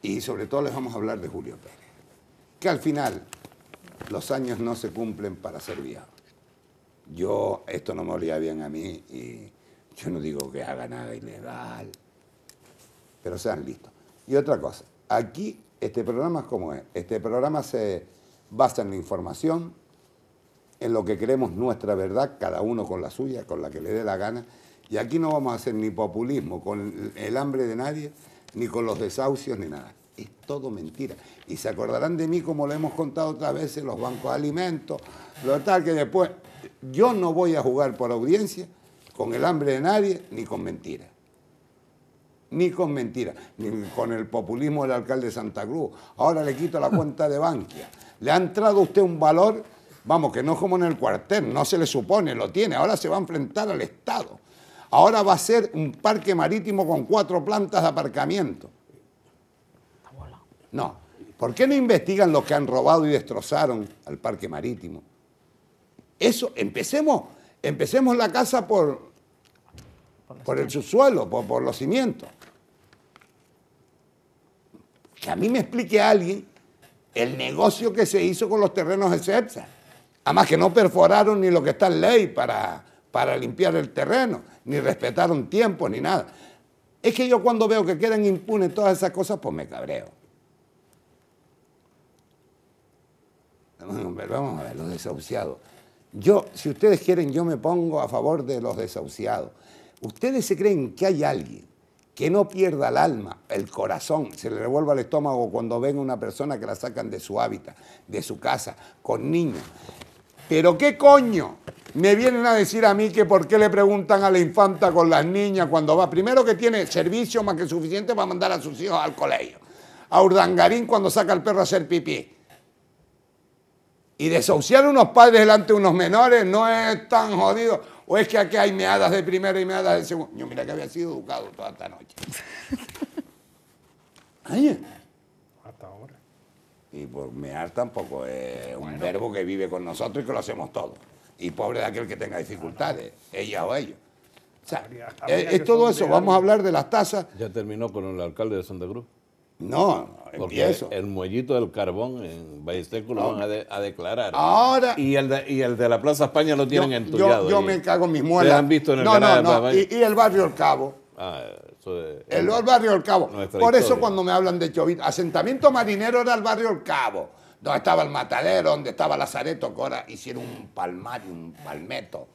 Y sobre todo les vamos a hablar de Julio Pérez, que al final los años no se cumplen para ser viejo. Yo, esto no me olía bien a mí y yo no digo que haga nada ilegal, pero sean listos. Y otra cosa, aquí este programa es como es. Este programa se basa en la información, en lo que queremos nuestra verdad, cada uno con la suya, con la que le dé la gana. Y aquí no vamos a hacer ni populismo con el hambre de nadie, ni con los desahucios, ni nada. Es todo mentira. Y se acordarán de mí como lo hemos contado otras veces, los bancos de alimentos, lo tal que después, yo no voy a jugar por audiencia con el hambre de nadie, ni con mentiras ni con mentiras, ni con el populismo del alcalde de Santa Cruz. Ahora le quito la cuenta de Bankia. Le ha entrado usted un valor, vamos, que no es como en el cuartel, no se le supone, lo tiene. Ahora se va a enfrentar al Estado. Ahora va a ser un parque marítimo con cuatro plantas de aparcamiento. No. ¿Por qué no investigan los que han robado y destrozaron al parque marítimo? Eso, empecemos, empecemos la casa por, por el subsuelo, por, por los cimientos. Que a mí me explique alguien el negocio que se hizo con los terrenos de CEPSA. Además que no perforaron ni lo que está en ley para, para limpiar el terreno, ni respetaron tiempo, ni nada. Es que yo cuando veo que quedan impunes todas esas cosas, pues me cabreo. Vamos a ver, vamos a ver, los desahuciados. Yo, si ustedes quieren, yo me pongo a favor de los desahuciados. ¿Ustedes se creen que hay alguien que no pierda el alma, el corazón, se le revuelva el estómago cuando ven a una persona que la sacan de su hábitat, de su casa, con niños? Pero qué coño me vienen a decir a mí que por qué le preguntan a la infanta con las niñas cuando va. Primero que tiene servicio más que suficiente para mandar a sus hijos al colegio. A Urdangarín cuando saca al perro a hacer pipí. Y desahuciar a unos padres delante de unos menores no es tan jodido. O es que aquí hay meadas de primero y meadas de segundo. Yo mira que había sido educado toda esta noche. [LAUGHS] Ay, Hasta ahora. y por mear tampoco es un verbo que vive con nosotros y que lo hacemos todos. Y pobre de aquel que tenga dificultades, ella o ellos. O sea, Habría- es, habría es todo eso. Vamos a hablar de las tasas. Ya terminó con el alcalde de Santa Cruz. No, Porque empiezo. el muellito del carbón en Valleseco lo van a, de- a declarar. Ahora- Y el, de, y el de la Plaza España lo tienen yo, entullado. yo me cago en mis ¿Ustedes muelas. han visto en el no, no, no. Y, y el barrio El Cabo. Ah, eso es- El, el barrio El Cabo. Por eso cuando me hablan de Chovito, asentamiento marinero era el barrio El Cabo, donde estaba el matadero, donde estaba Lazareto, que ahora hicieron un palmar y un palmeto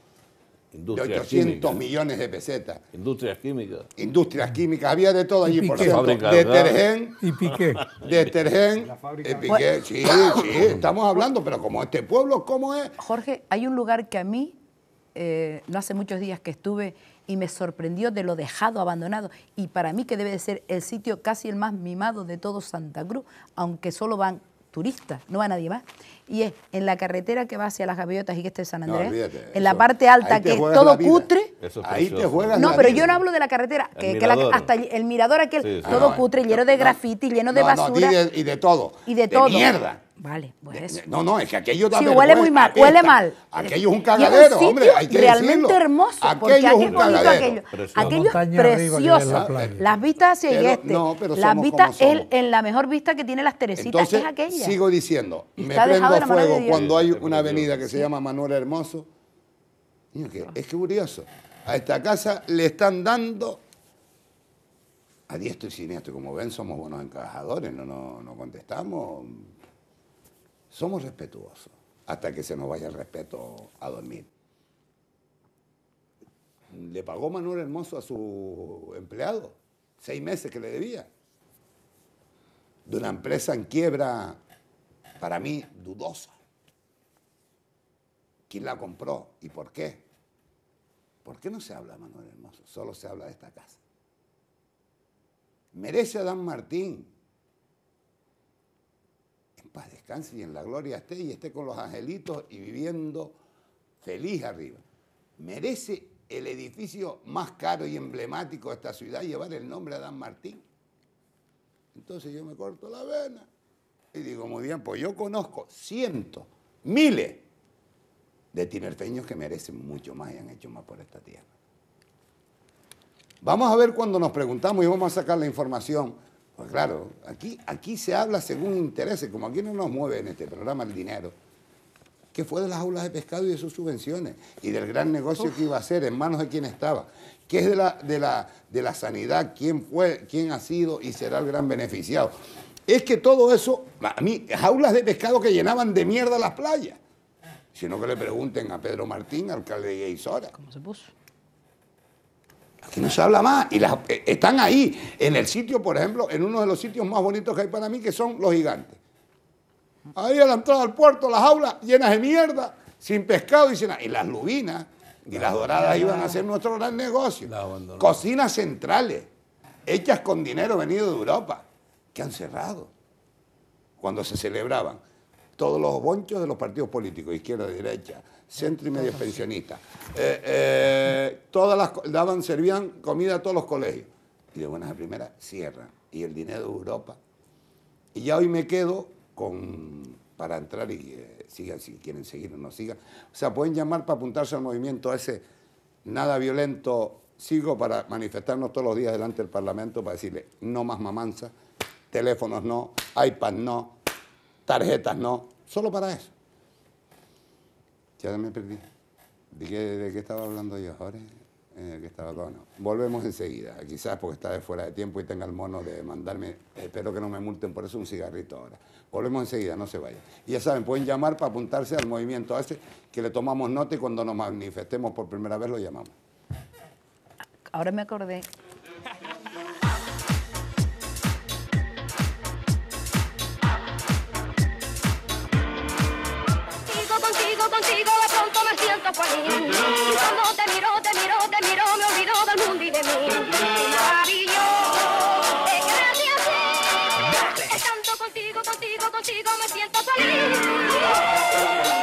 de Industria 800 química. millones de pesetas. Industrias químicas. Industrias químicas, había de todo allí, Y por cierto. Fábrica de Detergén, Y Piqué. detergén, La fábrica eh, de- Piqué, sí, sí, estamos hablando, pero como este pueblo, ¿cómo es? Jorge, hay un lugar que a mí, eh, no hace muchos días que estuve y me sorprendió de lo dejado, abandonado, y para mí que debe de ser el sitio casi el más mimado de todo Santa Cruz, aunque solo van turistas, no va nadie más. Y es en la carretera que va hacia las gaviotas y que este San No, Andrés, olvídate, en la parte alta que es todo cutre. Eso es Ahí te juegas No, la pero vida. yo no hablo de la carretera, que, El que la- mirador. hasta el mirador aquel, Sí, sí. todo No, cutre, no, lleno de no. grafiti, lleno de basura di de- y de todo. y de todo. mierda. Vale, pues eso. no, no, es que aquello da Sí, huele muy mal, apesta. huele mal. Aquello es un Y cagadero, un hombre, sitio hay que realmente decirlo. hermoso, porque Aquello es es un bonito cagadero. aquello. Precioso. Aquello es es la precioso. Las vistas hacia Pero- este. no, pero Las somos vistas como es en la mejor vista que tiene las Teresitas, Entonces, es aquella. sigo diciendo, Y me prendo de la mano de fuego cuando hay una avenida que se llama Manuel Hermoso. Es que curioso. A esta casa le están dando a diestro y siniestro. Como ven, somos buenos encajadores, no, no, no contestamos. Somos respetuosos hasta que se nos vaya el respeto a dormir. Le pagó Manuel Hermoso a su empleado seis meses que le debía. De una empresa en quiebra, para mí, dudosa. ¿Quién la compró y por qué? ¿Por qué no se habla de Manuel Hermoso? Solo se habla de esta casa. Merece a Dan Martín. En paz descanse y en la gloria esté y esté con los angelitos y viviendo feliz arriba. Merece el edificio más caro y emblemático de esta ciudad llevar el nombre a Dan Martín. Entonces yo me corto la vena y digo, muy bien, pues yo conozco cientos, miles de tinerfeños que merecen mucho más y han hecho más por esta tierra. Vamos a ver cuando nos preguntamos y vamos a sacar la información. Pues claro, aquí, aquí se habla según intereses, como aquí no nos mueve en este programa el dinero. ¿Qué fue de las aulas de pescado y de sus subvenciones? Y del gran negocio que iba a hacer, en manos de quién estaba. ¿Qué es de la, de la, de la sanidad? ¿Quién fue, quién ha sido y será el gran beneficiado? Es que todo eso, a mí, jaulas de pescado que llenaban de mierda las playas. Sino que le pregunten a Pedro Martín, alcalde de Isora. ¿Cómo se puso? Aquí no se habla más. Y las, eh, están ahí, en el sitio, por ejemplo, en uno de los sitios más bonitos que hay para mí, que son los gigantes. Ahí a la entrada al puerto, las aulas llenas de mierda, sin pescado y sin nada. Y las lubinas y las doradas iban a ser nuestro gran negocio. Cocinas centrales, hechas con dinero venido de Europa, que han cerrado cuando se celebraban todos los bonchos de los partidos políticos, izquierda, derecha, centro y medio pensionistas. Eh, eh, todas las, daban, servían comida a todos los colegios. Y de buenas a primeras cierran. Y el dinero de Europa. Y ya hoy me quedo con para entrar y eh, sigan si quieren seguir o no sigan. O sea, pueden llamar para apuntarse al movimiento ese nada violento. Sigo para manifestarnos todos los días delante del Parlamento para decirle no más mamanza, teléfonos no, iPad no, tarjetas no, solo para eso. Ya me perdí. ¿De qué, estaba hablando yo ahora? Eh, que estaba bueno. Volvemos enseguida, quizás porque está de fuera de tiempo y tenga el mono de mandarme, espero que no me multen por eso, un cigarrito ahora. Volvemos enseguida, no se vayan. Y ya saben, pueden llamar para apuntarse al movimiento ese, que le tomamos nota y cuando nos manifestemos por primera vez lo llamamos. Ahora me acordé. contigo de pronto me siento Juanín. Y cuando te miro, te miro, te miro, me olvido del mundo y de mí. Maravilloso, qué grande así. Que tanto contigo, contigo, contigo me siento Juanín.